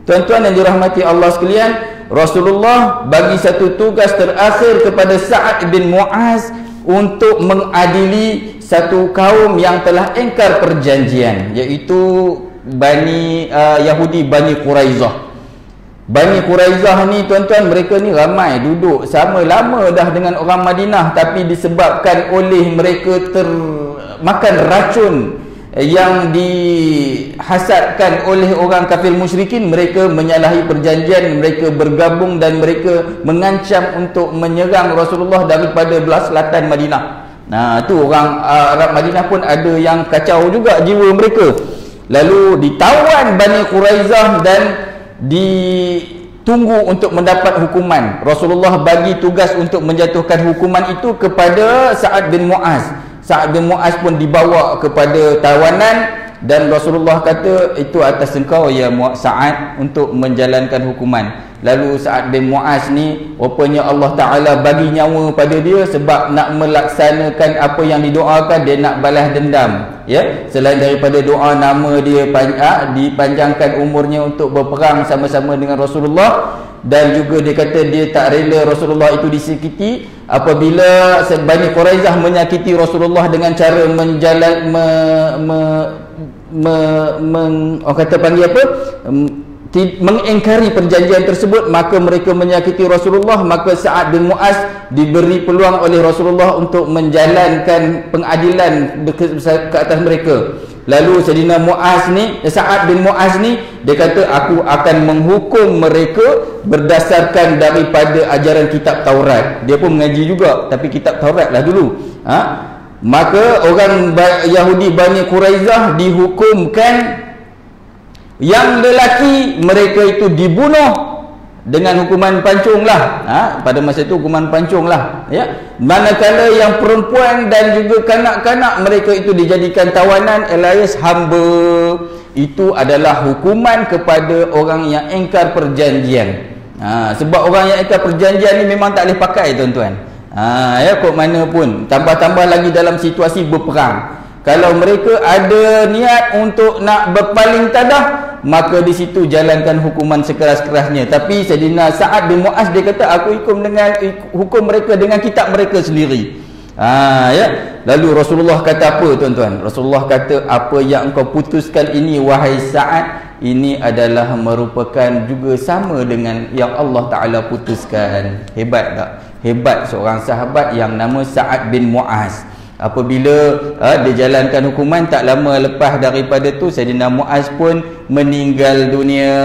Tuan-tuan yang dirahmati Allah sekalian Rasulullah bagi satu tugas terakhir kepada Sa'ad bin Mu'az untuk mengadili satu kaum yang telah engkar perjanjian iaitu Bani uh, Yahudi Bani Quraizah. Bani Quraizah ni tuan-tuan mereka ni ramai duduk. Sama lama dah dengan orang Madinah tapi disebabkan oleh mereka termakan racun yang dihasadkan oleh orang kafir musyrikin mereka menyalahi perjanjian mereka bergabung dan mereka mengancam untuk menyerang Rasulullah daripada belah selatan Madinah. Nah tu orang uh, Arab Madinah pun ada yang kacau juga jiwa mereka. Lalu ditawan Bani Quraizah dan ditunggu untuk mendapat hukuman. Rasulullah bagi tugas untuk menjatuhkan hukuman itu kepada Sa'ad bin Mu'az Sa'ad bin Mu'az pun dibawa kepada tawanan dan Rasulullah kata itu atas engkau ya Mu'az Sa'ad untuk menjalankan hukuman. Lalu Sa'ad bin Mu'az ni rupanya Allah Ta'ala bagi nyawa pada dia sebab nak melaksanakan apa yang didoakan dia nak balas dendam ya. Selain daripada doa nama dia ah, dipanjangkan umurnya untuk berperang sama-sama dengan Rasulullah dan juga dia kata dia tak rela Rasulullah itu disakiti apabila Bani Quraizah menyakiti Rasulullah dengan cara menjalan me, me, me, me, orang kata panggil apa? Mengingkari perjanjian tersebut maka mereka menyakiti Rasulullah maka Sa'ad bin Mu'az diberi peluang oleh Rasulullah untuk menjalankan pengadilan ke atas mereka Lalu Sayyidina Muaz ni, Sa'ad bin Muaz ni, dia kata aku akan menghukum mereka berdasarkan daripada ajaran kitab Taurat. Dia pun mengaji juga, tapi kitab Taurat lah dulu. Ha? Maka orang Yahudi Bani Quraizah dihukumkan yang lelaki mereka itu dibunuh dengan hukuman pancung lah ha? pada masa itu hukuman pancung lah ya? manakala yang perempuan dan juga kanak-kanak mereka itu dijadikan tawanan alias hamba itu adalah hukuman kepada orang yang engkar perjanjian ha? sebab orang yang engkar perjanjian ni memang tak boleh pakai tuan-tuan ha? ya kok mana pun tambah-tambah lagi dalam situasi berperang kalau mereka ada niat untuk nak berpaling tadah maka di situ jalankan hukuman sekeras-kerasnya. Tapi Sayyidina Sa'ad bin Mu'az dia kata aku hukum dengan hukum mereka dengan kitab mereka sendiri. Ha, ya. Lalu Rasulullah kata apa tuan-tuan? Rasulullah kata apa yang engkau putuskan ini wahai Sa'ad ini adalah merupakan juga sama dengan yang Allah Ta'ala putuskan. Hebat tak? hebat seorang sahabat yang nama Sa'ad bin Mu'az apabila ha, dia jalankan hukuman tak lama lepas daripada tu Sayyidina Muaz pun meninggal dunia.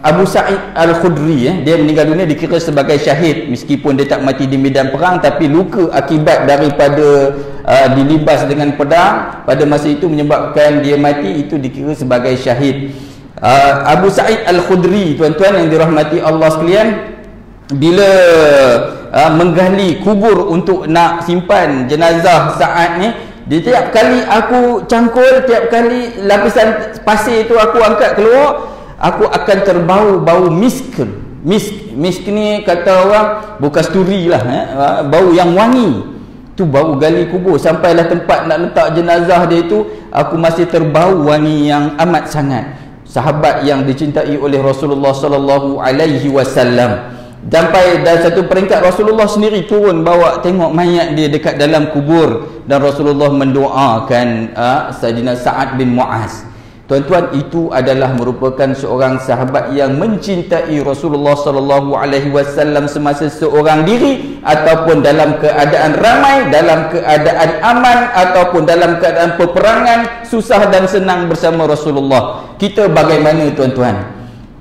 Abu Sa'id Al-Khudri eh, dia meninggal dunia dikira sebagai syahid. Meskipun dia tak mati di medan perang tapi luka akibat daripada uh, dilibas dengan pedang pada masa itu menyebabkan dia mati itu dikira sebagai syahid. Uh, Abu Sa'id Al-Khudri tuan-tuan yang dirahmati Allah sekalian bila uh, menggali kubur untuk nak simpan jenazah saat ni di tiap kali aku cangkul tiap kali lapisan pasir itu aku angkat keluar aku akan terbau bau misk. Misk misk ni kata orang bukan sturi lah eh? bau yang wangi. Tu bau gali kubur. Sampailah tempat nak letak jenazah dia itu aku masih terbau wangi yang amat sangat. Sahabat yang dicintai oleh Rasulullah sallallahu alaihi wasallam sampai dan satu peringkat Rasulullah sendiri turun bawa tengok mayat dia dekat dalam kubur. Dan Rasulullah mendoakan uh, Sayyidina Sa'ad bin Mu'az. Tuan-tuan itu adalah merupakan seorang sahabat yang mencintai Rasulullah sallallahu alaihi wasallam semasa seorang diri ataupun dalam keadaan ramai dalam keadaan aman ataupun dalam keadaan peperangan susah dan senang bersama Rasulullah. Kita bagaimana tuan-tuan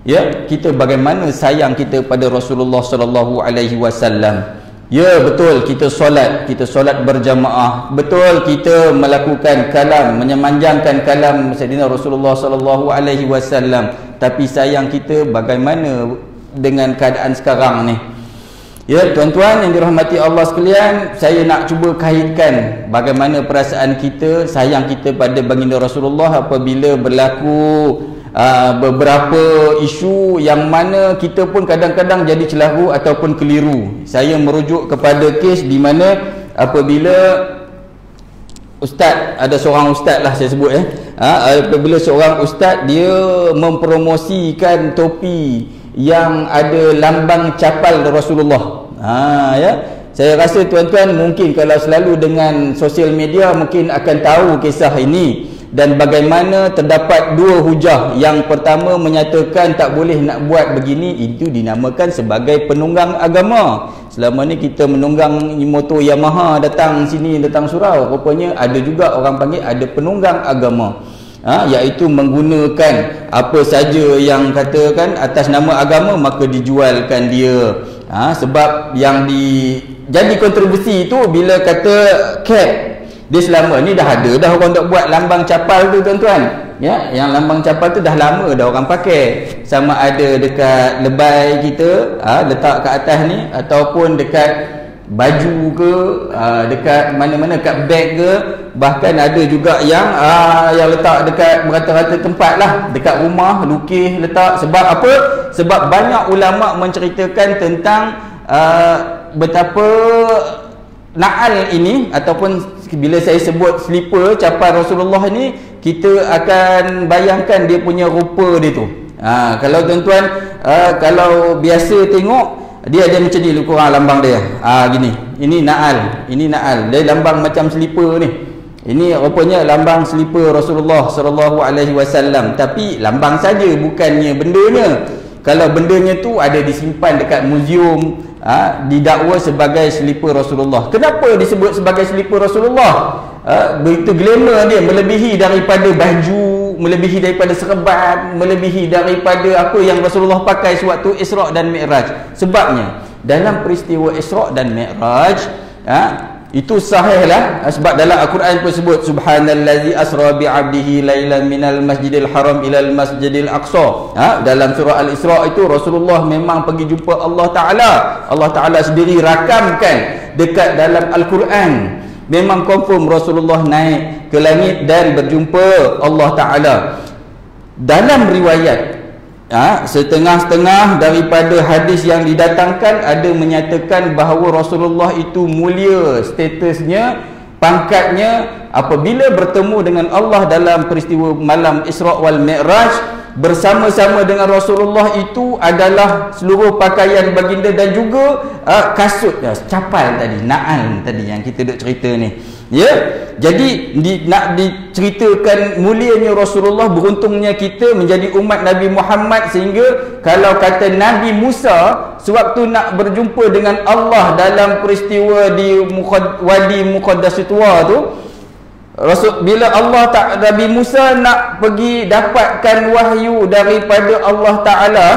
ya kita bagaimana sayang kita pada Rasulullah sallallahu alaihi wasallam. Ya betul kita solat kita solat berjamaah. Betul kita melakukan kalam menyemanjangkan kalam Sayyidina Rasulullah sallallahu alaihi wasallam. Tapi sayang kita bagaimana dengan keadaan sekarang ni? Ya tuan-tuan yang dirahmati Allah sekalian Saya nak cuba kaitkan Bagaimana perasaan kita Sayang kita pada baginda Rasulullah Apabila berlaku uh, Beberapa isu Yang mana kita pun kadang-kadang Jadi celaru ataupun keliru Saya merujuk kepada kes di mana Apabila Ustaz Ada seorang ustaz lah saya sebut eh. ha, Apabila seorang ustaz Dia mempromosikan topi yang ada lambang capal Rasulullah. Ha ya. Saya rasa tuan-tuan mungkin kalau selalu dengan sosial media mungkin akan tahu kisah ini dan bagaimana terdapat dua hujah. Yang pertama menyatakan tak boleh nak buat begini itu dinamakan sebagai penunggang agama. Selama ni kita menunggang motor Yamaha datang sini datang surau. Rupanya ada juga orang panggil ada penunggang agama ha, iaitu menggunakan apa saja yang katakan atas nama agama maka dijualkan dia ha, sebab yang di jadi kontribusi itu bila kata cap dia selama ni dah ada dah orang tak buat lambang capal tu tuan-tuan. Ya yang lambang capal tu dah lama dah orang pakai. Sama ada dekat lebay kita ha, letak ke atas ni ataupun dekat baju ke uh, dekat mana-mana dekat beg ke. Bahkan ada juga yang uh, yang letak dekat berata-rata tempat lah. Dekat rumah lukis letak. Sebab apa? Sebab banyak ulama menceritakan tentang uh, betapa naal ini ataupun bila saya sebut slipper capar Rasulullah ni kita akan bayangkan dia punya rupa dia tu. Ha, kalau tuan-tuan uh, kalau biasa tengok dia ada macam ni kurang lambang dia. Ah gini. Ini naal. Ini naal. Dia lambang macam selipar ni. Ini rupanya lambang selipar Rasulullah sallallahu alaihi wasallam. Tapi lambang saja bukannya bendanya. Kalau bendanya tu ada disimpan dekat muzium ha, didakwa sebagai selipar Rasulullah. Kenapa disebut sebagai selipar Rasulullah? Ha, begitu glamour dia melebihi daripada baju melebihi daripada serban melebihi daripada apa yang Rasulullah pakai sewaktu Isra' dan Mi'raj. Sebabnya dalam peristiwa Isra' dan Mi'raj ha, itu sahih lah. Sebab dalam Al-Quran pun sebut subhanallazi asra bi'abdihi laylan minal masjidil haram ilal masjidil aqsa. Ha, dalam surah Al-Isra' itu Rasulullah memang pergi jumpa Allah Ta'ala. Allah Ta'ala sendiri rakamkan dekat dalam Al-Quran. Memang confirm Rasulullah naik ke langit dan berjumpa Allah Ta'ala. Dalam riwayat ha, setengah-setengah daripada hadis yang didatangkan ada menyatakan bahawa Rasulullah itu mulia statusnya pangkatnya apabila bertemu dengan Allah dalam peristiwa malam Isra' wal Mi'raj bersama-sama dengan Rasulullah itu adalah seluruh pakaian baginda dan juga uh, kasut ya, capal tadi na'al tadi yang kita duk cerita ni ya? Jadi di, nak diceritakan mulianya Rasulullah beruntungnya kita menjadi umat Nabi Muhammad sehingga kalau kata Nabi Musa sewaktu nak berjumpa dengan Allah dalam peristiwa di Muqad, Wadi Muqaddas Tua tu Rasul bila Allah tak Nabi Musa nak pergi dapatkan wahyu daripada Allah Taala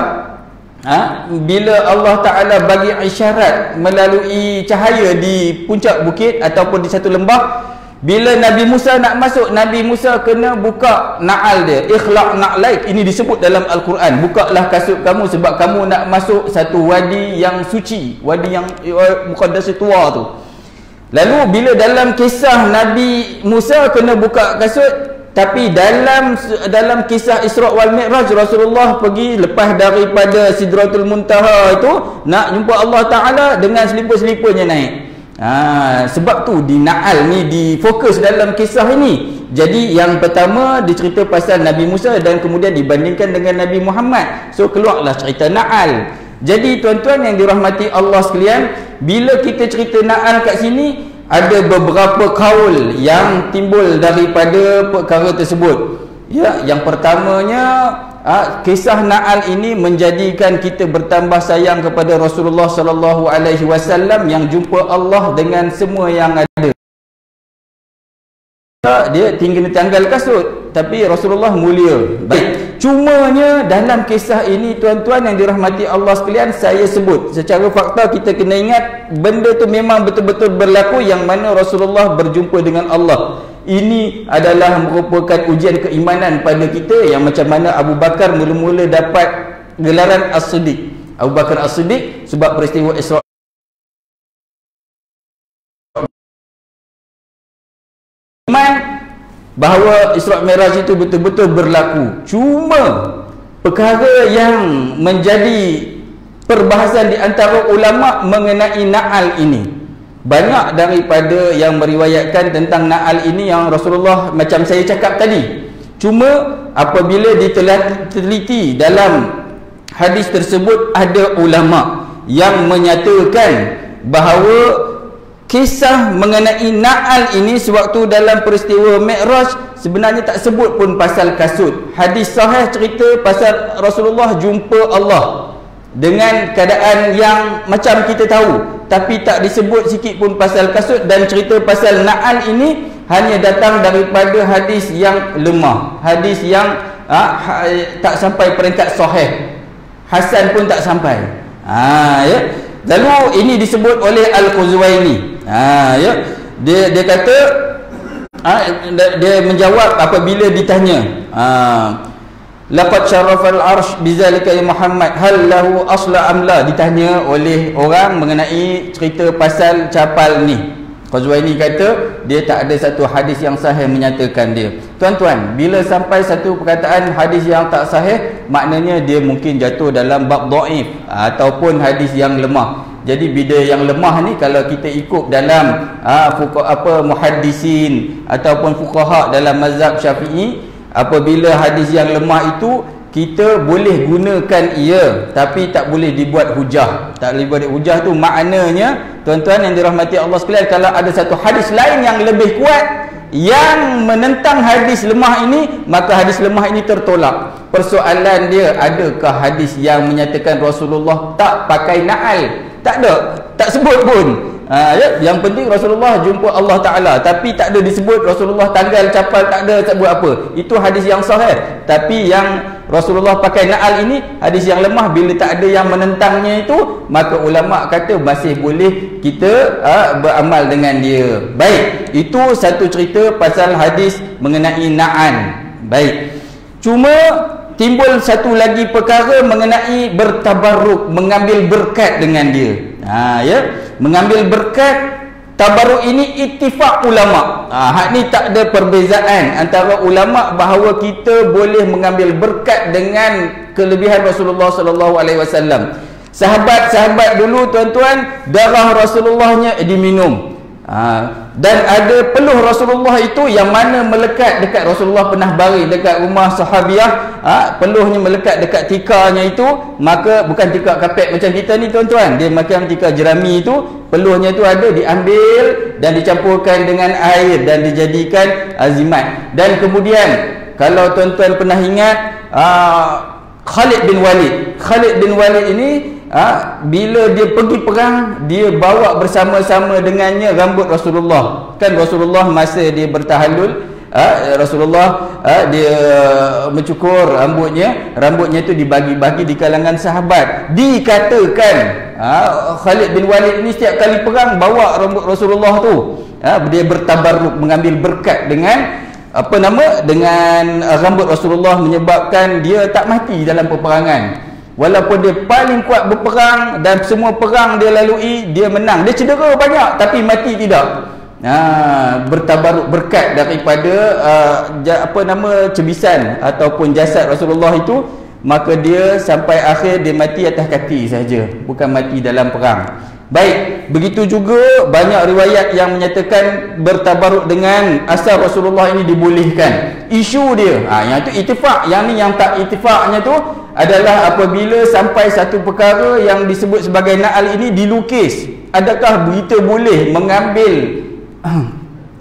ha? bila Allah Taala bagi isyarat melalui cahaya di puncak bukit ataupun di satu lembah bila Nabi Musa nak masuk Nabi Musa kena buka na'al dia. Ikhlaq na'laik ini disebut dalam Al-Quran. Bukalah kasut kamu sebab kamu nak masuk satu wadi yang suci wadi yang uh, muqaddas tua tu. Lalu bila dalam kisah Nabi Musa kena buka kasut tapi dalam dalam kisah Isra wal Mi'raj Rasulullah pergi lepas daripada Sidratul Muntaha itu nak jumpa Allah Taala dengan selipar-seliparnya naik. Ha, sebab tu di Naal ni difokus dalam kisah ini. Jadi yang pertama dicerita pasal Nabi Musa dan kemudian dibandingkan dengan Nabi Muhammad. So keluarlah cerita Naal. Jadi tuan-tuan yang dirahmati Allah sekalian, bila kita cerita Naal kat sini, ada beberapa kaul yang timbul daripada perkara tersebut. Ya, yang pertamanya, ha, kisah Naal ini menjadikan kita bertambah sayang kepada Rasulullah sallallahu alaihi wasallam yang jumpa Allah dengan semua yang ada dia tinggal tanggal kasut. Tapi Rasulullah mulia. Baik. Cumanya dalam kisah ini tuan-tuan yang dirahmati Allah sekalian saya sebut secara fakta kita kena ingat benda tu memang betul-betul berlaku yang mana Rasulullah berjumpa dengan Allah. Ini adalah merupakan ujian keimanan pada kita yang macam mana Abu Bakar mula-mula dapat gelaran As-Siddiq. Abu Bakar As-Siddiq sebab peristiwa Isra iman bahawa Isra Miraj itu betul-betul berlaku. Cuma perkara yang menjadi perbahasan di antara ulama mengenai na'al ini. Banyak daripada yang meriwayatkan tentang na'al ini yang Rasulullah macam saya cakap tadi. Cuma apabila diteliti dalam hadis tersebut ada ulama yang menyatakan bahawa kisah mengenai na'al ini sewaktu dalam peristiwa Mi'raj sebenarnya tak sebut pun pasal kasut. Hadis sahih cerita pasal Rasulullah jumpa Allah dengan keadaan yang macam kita tahu. Tapi tak disebut sikit pun pasal kasut dan cerita pasal na'al ini hanya datang daripada hadis yang lemah. Hadis yang ha, ha, tak sampai peringkat sahih. Hasan pun tak sampai. Ha, ya? lalu ini disebut oleh Al-Quzuwaini ha, ya. Dia dia kata ha, dia menjawab apabila ditanya. Ha, laqad syarafal arsh bizalika ya Muhammad. Hal lahu asla amla ditanya oleh orang mengenai cerita pasal capal ni. Qazwaini kata dia tak ada satu hadis yang sahih menyatakan dia. Tuan-tuan, bila sampai satu perkataan hadis yang tak sahih, maknanya dia mungkin jatuh dalam bab dhaif ataupun hadis yang lemah. Jadi bila yang lemah ni kalau kita ikut dalam ha, apa muhaddisin ataupun fuqaha dalam mazhab Syafi'i, apabila hadis yang lemah itu kita boleh gunakan ia tapi tak boleh dibuat hujah. Tak boleh buat hujah tu maknanya tuan-tuan yang dirahmati Allah sekalian kalau ada satu hadis lain yang lebih kuat yang menentang hadis lemah ini maka hadis lemah ini tertolak. Persoalan dia adakah hadis yang menyatakan Rasulullah tak pakai na'al tak ada. Tak sebut pun. Ha, ya? yang penting Rasulullah jumpa Allah Ta'ala. Tapi tak ada disebut Rasulullah tanggal capal tak ada tak buat apa. Itu hadis yang sahih tapi yang Rasulullah pakai na'al ini hadis yang lemah. Bila tak ada yang menentangnya itu maka ulama kata masih boleh kita ha, beramal dengan dia. Baik. Itu satu cerita pasal hadis mengenai na'an. Baik. Cuma timbul satu lagi perkara mengenai bertabaruk mengambil berkat dengan dia. Ha ya. Mengambil berkat tabaruk ini ittifaq ulama. Ha hak ni tak ada perbezaan antara ulama bahawa kita boleh mengambil berkat dengan kelebihan Rasulullah sallallahu alaihi wasallam. Sahabat-sahabat dulu tuan-tuan darah Rasulullahnya diminum Ha, dan ada peluh Rasulullah itu yang mana melekat dekat Rasulullah pernah baring dekat rumah sahabiah ha, peluhnya melekat dekat tikanya itu maka bukan tikar kapet macam kita ni tuan-tuan dia macam tikar jerami itu peluhnya itu ada diambil dan dicampurkan dengan air dan dijadikan azimat. Dan kemudian kalau tuan-tuan pernah ingat uh, Khalid bin Walid. Khalid bin Walid ini ha, bila dia pergi perang dia bawa bersama-sama dengannya rambut Rasulullah. Kan Rasulullah masa dia bertahallul ha, Rasulullah ha, dia mencukur rambutnya. Rambutnya itu dibagi-bagi di kalangan sahabat. Dikatakan ha, Khalid bin Walid ni setiap kali perang bawa rambut Rasulullah tu. Ha, dia bertabarruk mengambil berkat dengan apa nama? Dengan rambut Rasulullah menyebabkan dia tak mati dalam peperangan Walaupun dia paling kuat berperang dan semua perang dia lalui, dia menang. Dia cedera banyak tapi mati tidak. Ha, bertabaruk berkat daripada uh, apa nama cebisan ataupun jasad Rasulullah itu, maka dia sampai akhir dia mati atas kaki saja, bukan mati dalam perang. Baik, begitu juga banyak riwayat yang menyatakan bertabaruk dengan asal Rasulullah ini dibolehkan. Isu dia, ha, yang itu itifak, yang ni yang tak itifaknya tu adalah apabila sampai satu perkara yang disebut sebagai na'al ini dilukis. Adakah kita boleh mengambil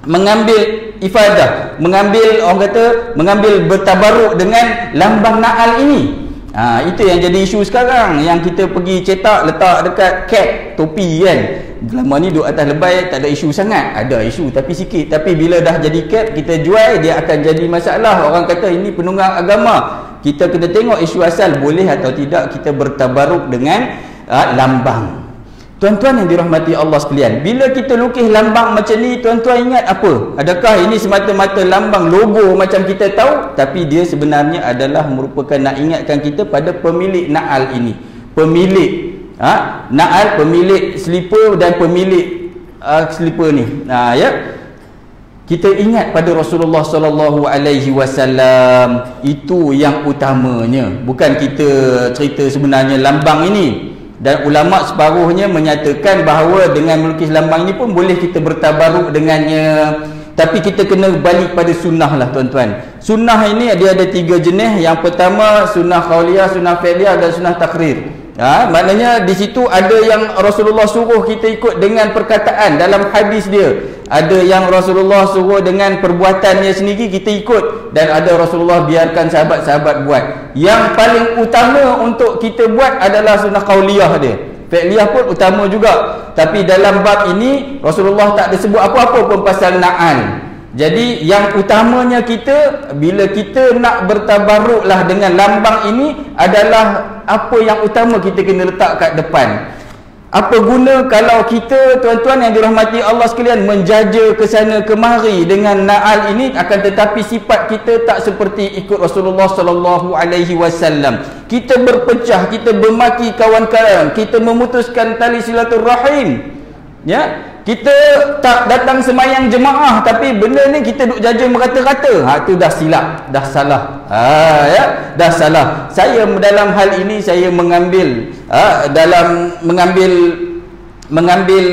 mengambil ifadah, mengambil orang kata mengambil bertabaruk dengan lambang na'al ini? Ha, itu yang jadi isu sekarang. Yang kita pergi cetak letak dekat cap topi kan? Lama ni duduk atas lebay tak ada isu sangat. Ada isu tapi sikit. Tapi bila dah jadi cap kita jual dia akan jadi masalah. Orang kata ini penunggang agama. Kita kena tengok isu asal boleh atau tidak kita bertabaruk dengan uh, lambang Tuan-tuan yang dirahmati Allah sekalian, bila kita lukis lambang macam ni, tuan-tuan ingat apa? Adakah ini semata-mata lambang logo macam kita tahu? Tapi dia sebenarnya adalah merupakan nak ingatkan kita pada pemilik na'al ini. pemilik ha na'al pemilik slipper dan pemilik uh, slipper ni nah ya kita ingat pada Rasulullah sallallahu alaihi wasallam itu yang utamanya bukan kita cerita sebenarnya lambang ini dan ulama separuhnya menyatakan bahawa dengan melukis lambang ini pun boleh kita bertabaruk dengannya. Tapi kita kena balik pada sunnah lah tuan-tuan. Sunnah ini dia ada tiga jenis. Yang pertama sunnah qauliyah sunnah fi'liyah dan sunnah takrir Ha, maknanya di situ ada yang Rasulullah suruh kita ikut dengan perkataan dalam hadis dia. Ada yang Rasulullah suruh dengan perbuatannya sendiri kita ikut dan ada Rasulullah biarkan sahabat-sahabat buat. Yang paling utama untuk kita buat adalah sunnah qauliyah dia. Fi'liyah pun utama juga. Tapi dalam bab ini Rasulullah tak ada sebut apa-apa pun pasal na'an. Jadi yang utamanya kita bila kita nak bertabaruklah dengan lambang ini adalah apa yang utama kita kena letak kat depan. Apa guna kalau kita tuan-tuan yang dirahmati Allah sekalian menjaja ke sana kemari dengan na'al ini akan tetapi sifat kita tak seperti ikut Rasulullah sallallahu alaihi wasallam. Kita berpecah, kita bermaki kawan-kawan, kita memutuskan tali silaturahim. Ya, kita tak datang semayang jemaah tapi benda ni kita duk jaja merata-rata. Ha tu dah silap dah salah. Ha ya dah salah. Saya dalam hal ini saya mengambil ha, dalam mengambil mengambil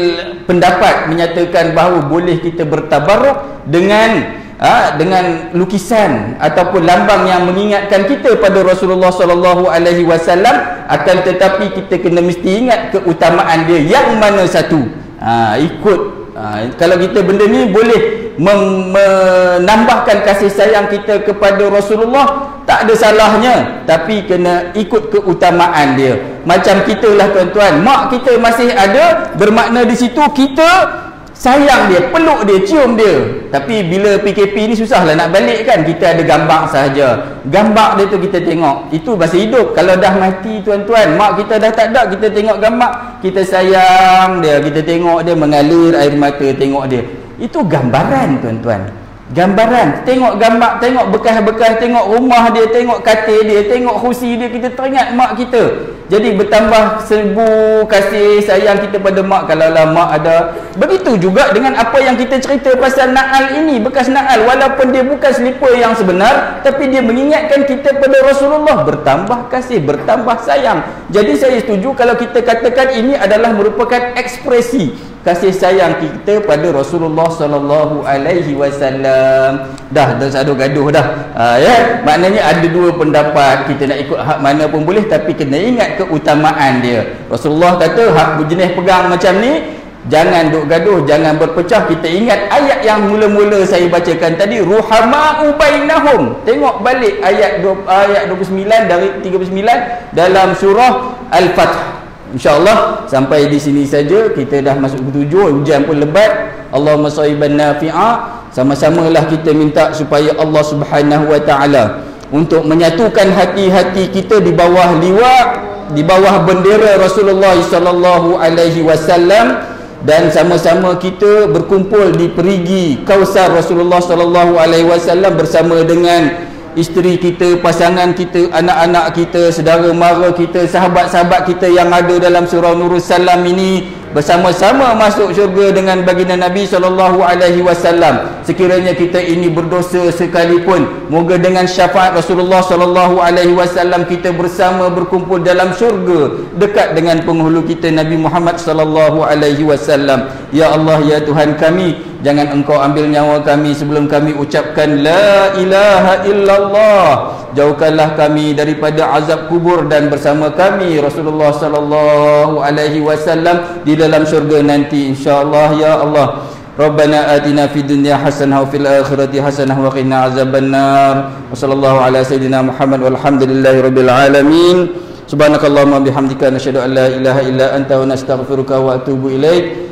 pendapat menyatakan bahawa boleh kita bertabaruk dengan ha, dengan lukisan ataupun lambang yang mengingatkan kita pada Rasulullah sallallahu alaihi wasallam. Akan tetapi kita kena mesti ingat keutamaan dia. Yang mana satu ha, ikut. Ha, kalau kita benda ni boleh menambahkan kasih sayang kita kepada Rasulullah tak ada salahnya. Tapi kena ikut keutamaan dia. Macam kita lah tuan-tuan. Mak kita masih ada bermakna di situ kita sayang dia, peluk dia, cium dia tapi bila PKP ni susah lah nak balik kan kita ada gambar sahaja. Gambar dia tu kita tengok itu masih hidup. Kalau dah mati tuan-tuan mak kita dah tak ada kita tengok gambar kita sayang dia kita tengok dia mengalir air mata tengok dia. Itu gambaran tuan-tuan gambaran tengok gambar tengok bekas-bekas tengok rumah dia tengok katil dia tengok kursi dia kita teringat mak kita. Jadi bertambah seribu kasih sayang kita pada mak. Kalau lah mak ada begitu juga dengan apa yang kita cerita pasal Naal ini. Bekas Naal walaupun dia bukan slipper yang sebenar tapi dia mengingatkan kita pada Rasulullah. Bertambah kasih bertambah sayang. Jadi saya setuju kalau kita katakan ini adalah merupakan ekspresi kasih sayang kita pada Rasulullah sallallahu alaihi wasallam. Dah dah sadu gaduh dah. Ha, ya, maknanya ada dua pendapat. Kita nak ikut hak mana pun boleh tapi kena ingat keutamaan dia. Rasulullah kata hak berjenis pegang macam ni Jangan duk gaduh, jangan berpecah. Kita ingat ayat yang mula-mula saya bacakan tadi, ruhama ubainahum. Tengok balik ayat 20, ayat 29 dari 39 dalam surah Al-Fath. InsyaAllah sampai di sini saja. Kita dah masuk ke tujuh hujan pun lebat. Allahumma sahiban nafi'a. Sama-samalah kita minta supaya Allah subhanahu wa ta'ala untuk menyatukan hati-hati kita di bawah liwat di bawah bendera Rasulullah sallallahu alaihi wasallam. Dan sama-sama kita berkumpul di perigi Kausar Rasulullah sallallahu alaihi wasallam bersama dengan isteri kita, pasangan kita, anak-anak kita, saudara mara kita, sahabat-sahabat kita yang ada dalam surah Nurul Salam ini bersama-sama masuk syurga dengan baginda Nabi sallallahu alaihi wasallam. Sekiranya kita ini berdosa sekalipun, moga dengan syafaat Rasulullah sallallahu alaihi wasallam kita bersama berkumpul dalam syurga dekat dengan penghulu kita Nabi Muhammad sallallahu alaihi wasallam. Ya Allah ya Tuhan kami, Jangan engkau ambil nyawa kami sebelum kami ucapkan La ilaha illallah Jauhkanlah kami daripada azab kubur dan bersama kami Rasulullah sallallahu alaihi wasallam Di dalam syurga nanti insyaAllah ya Allah Rabbana atina fid dunya hasanah wa fil akhirati hasanah wa qina azabannar. Wa sallallahu ala sayidina Muhammad walhamdulillahi rabbil alamin. Subhanakallahumma bihamdika nashhadu an la ilaha illa anta wa nastaghfiruka wa atubu ilaik.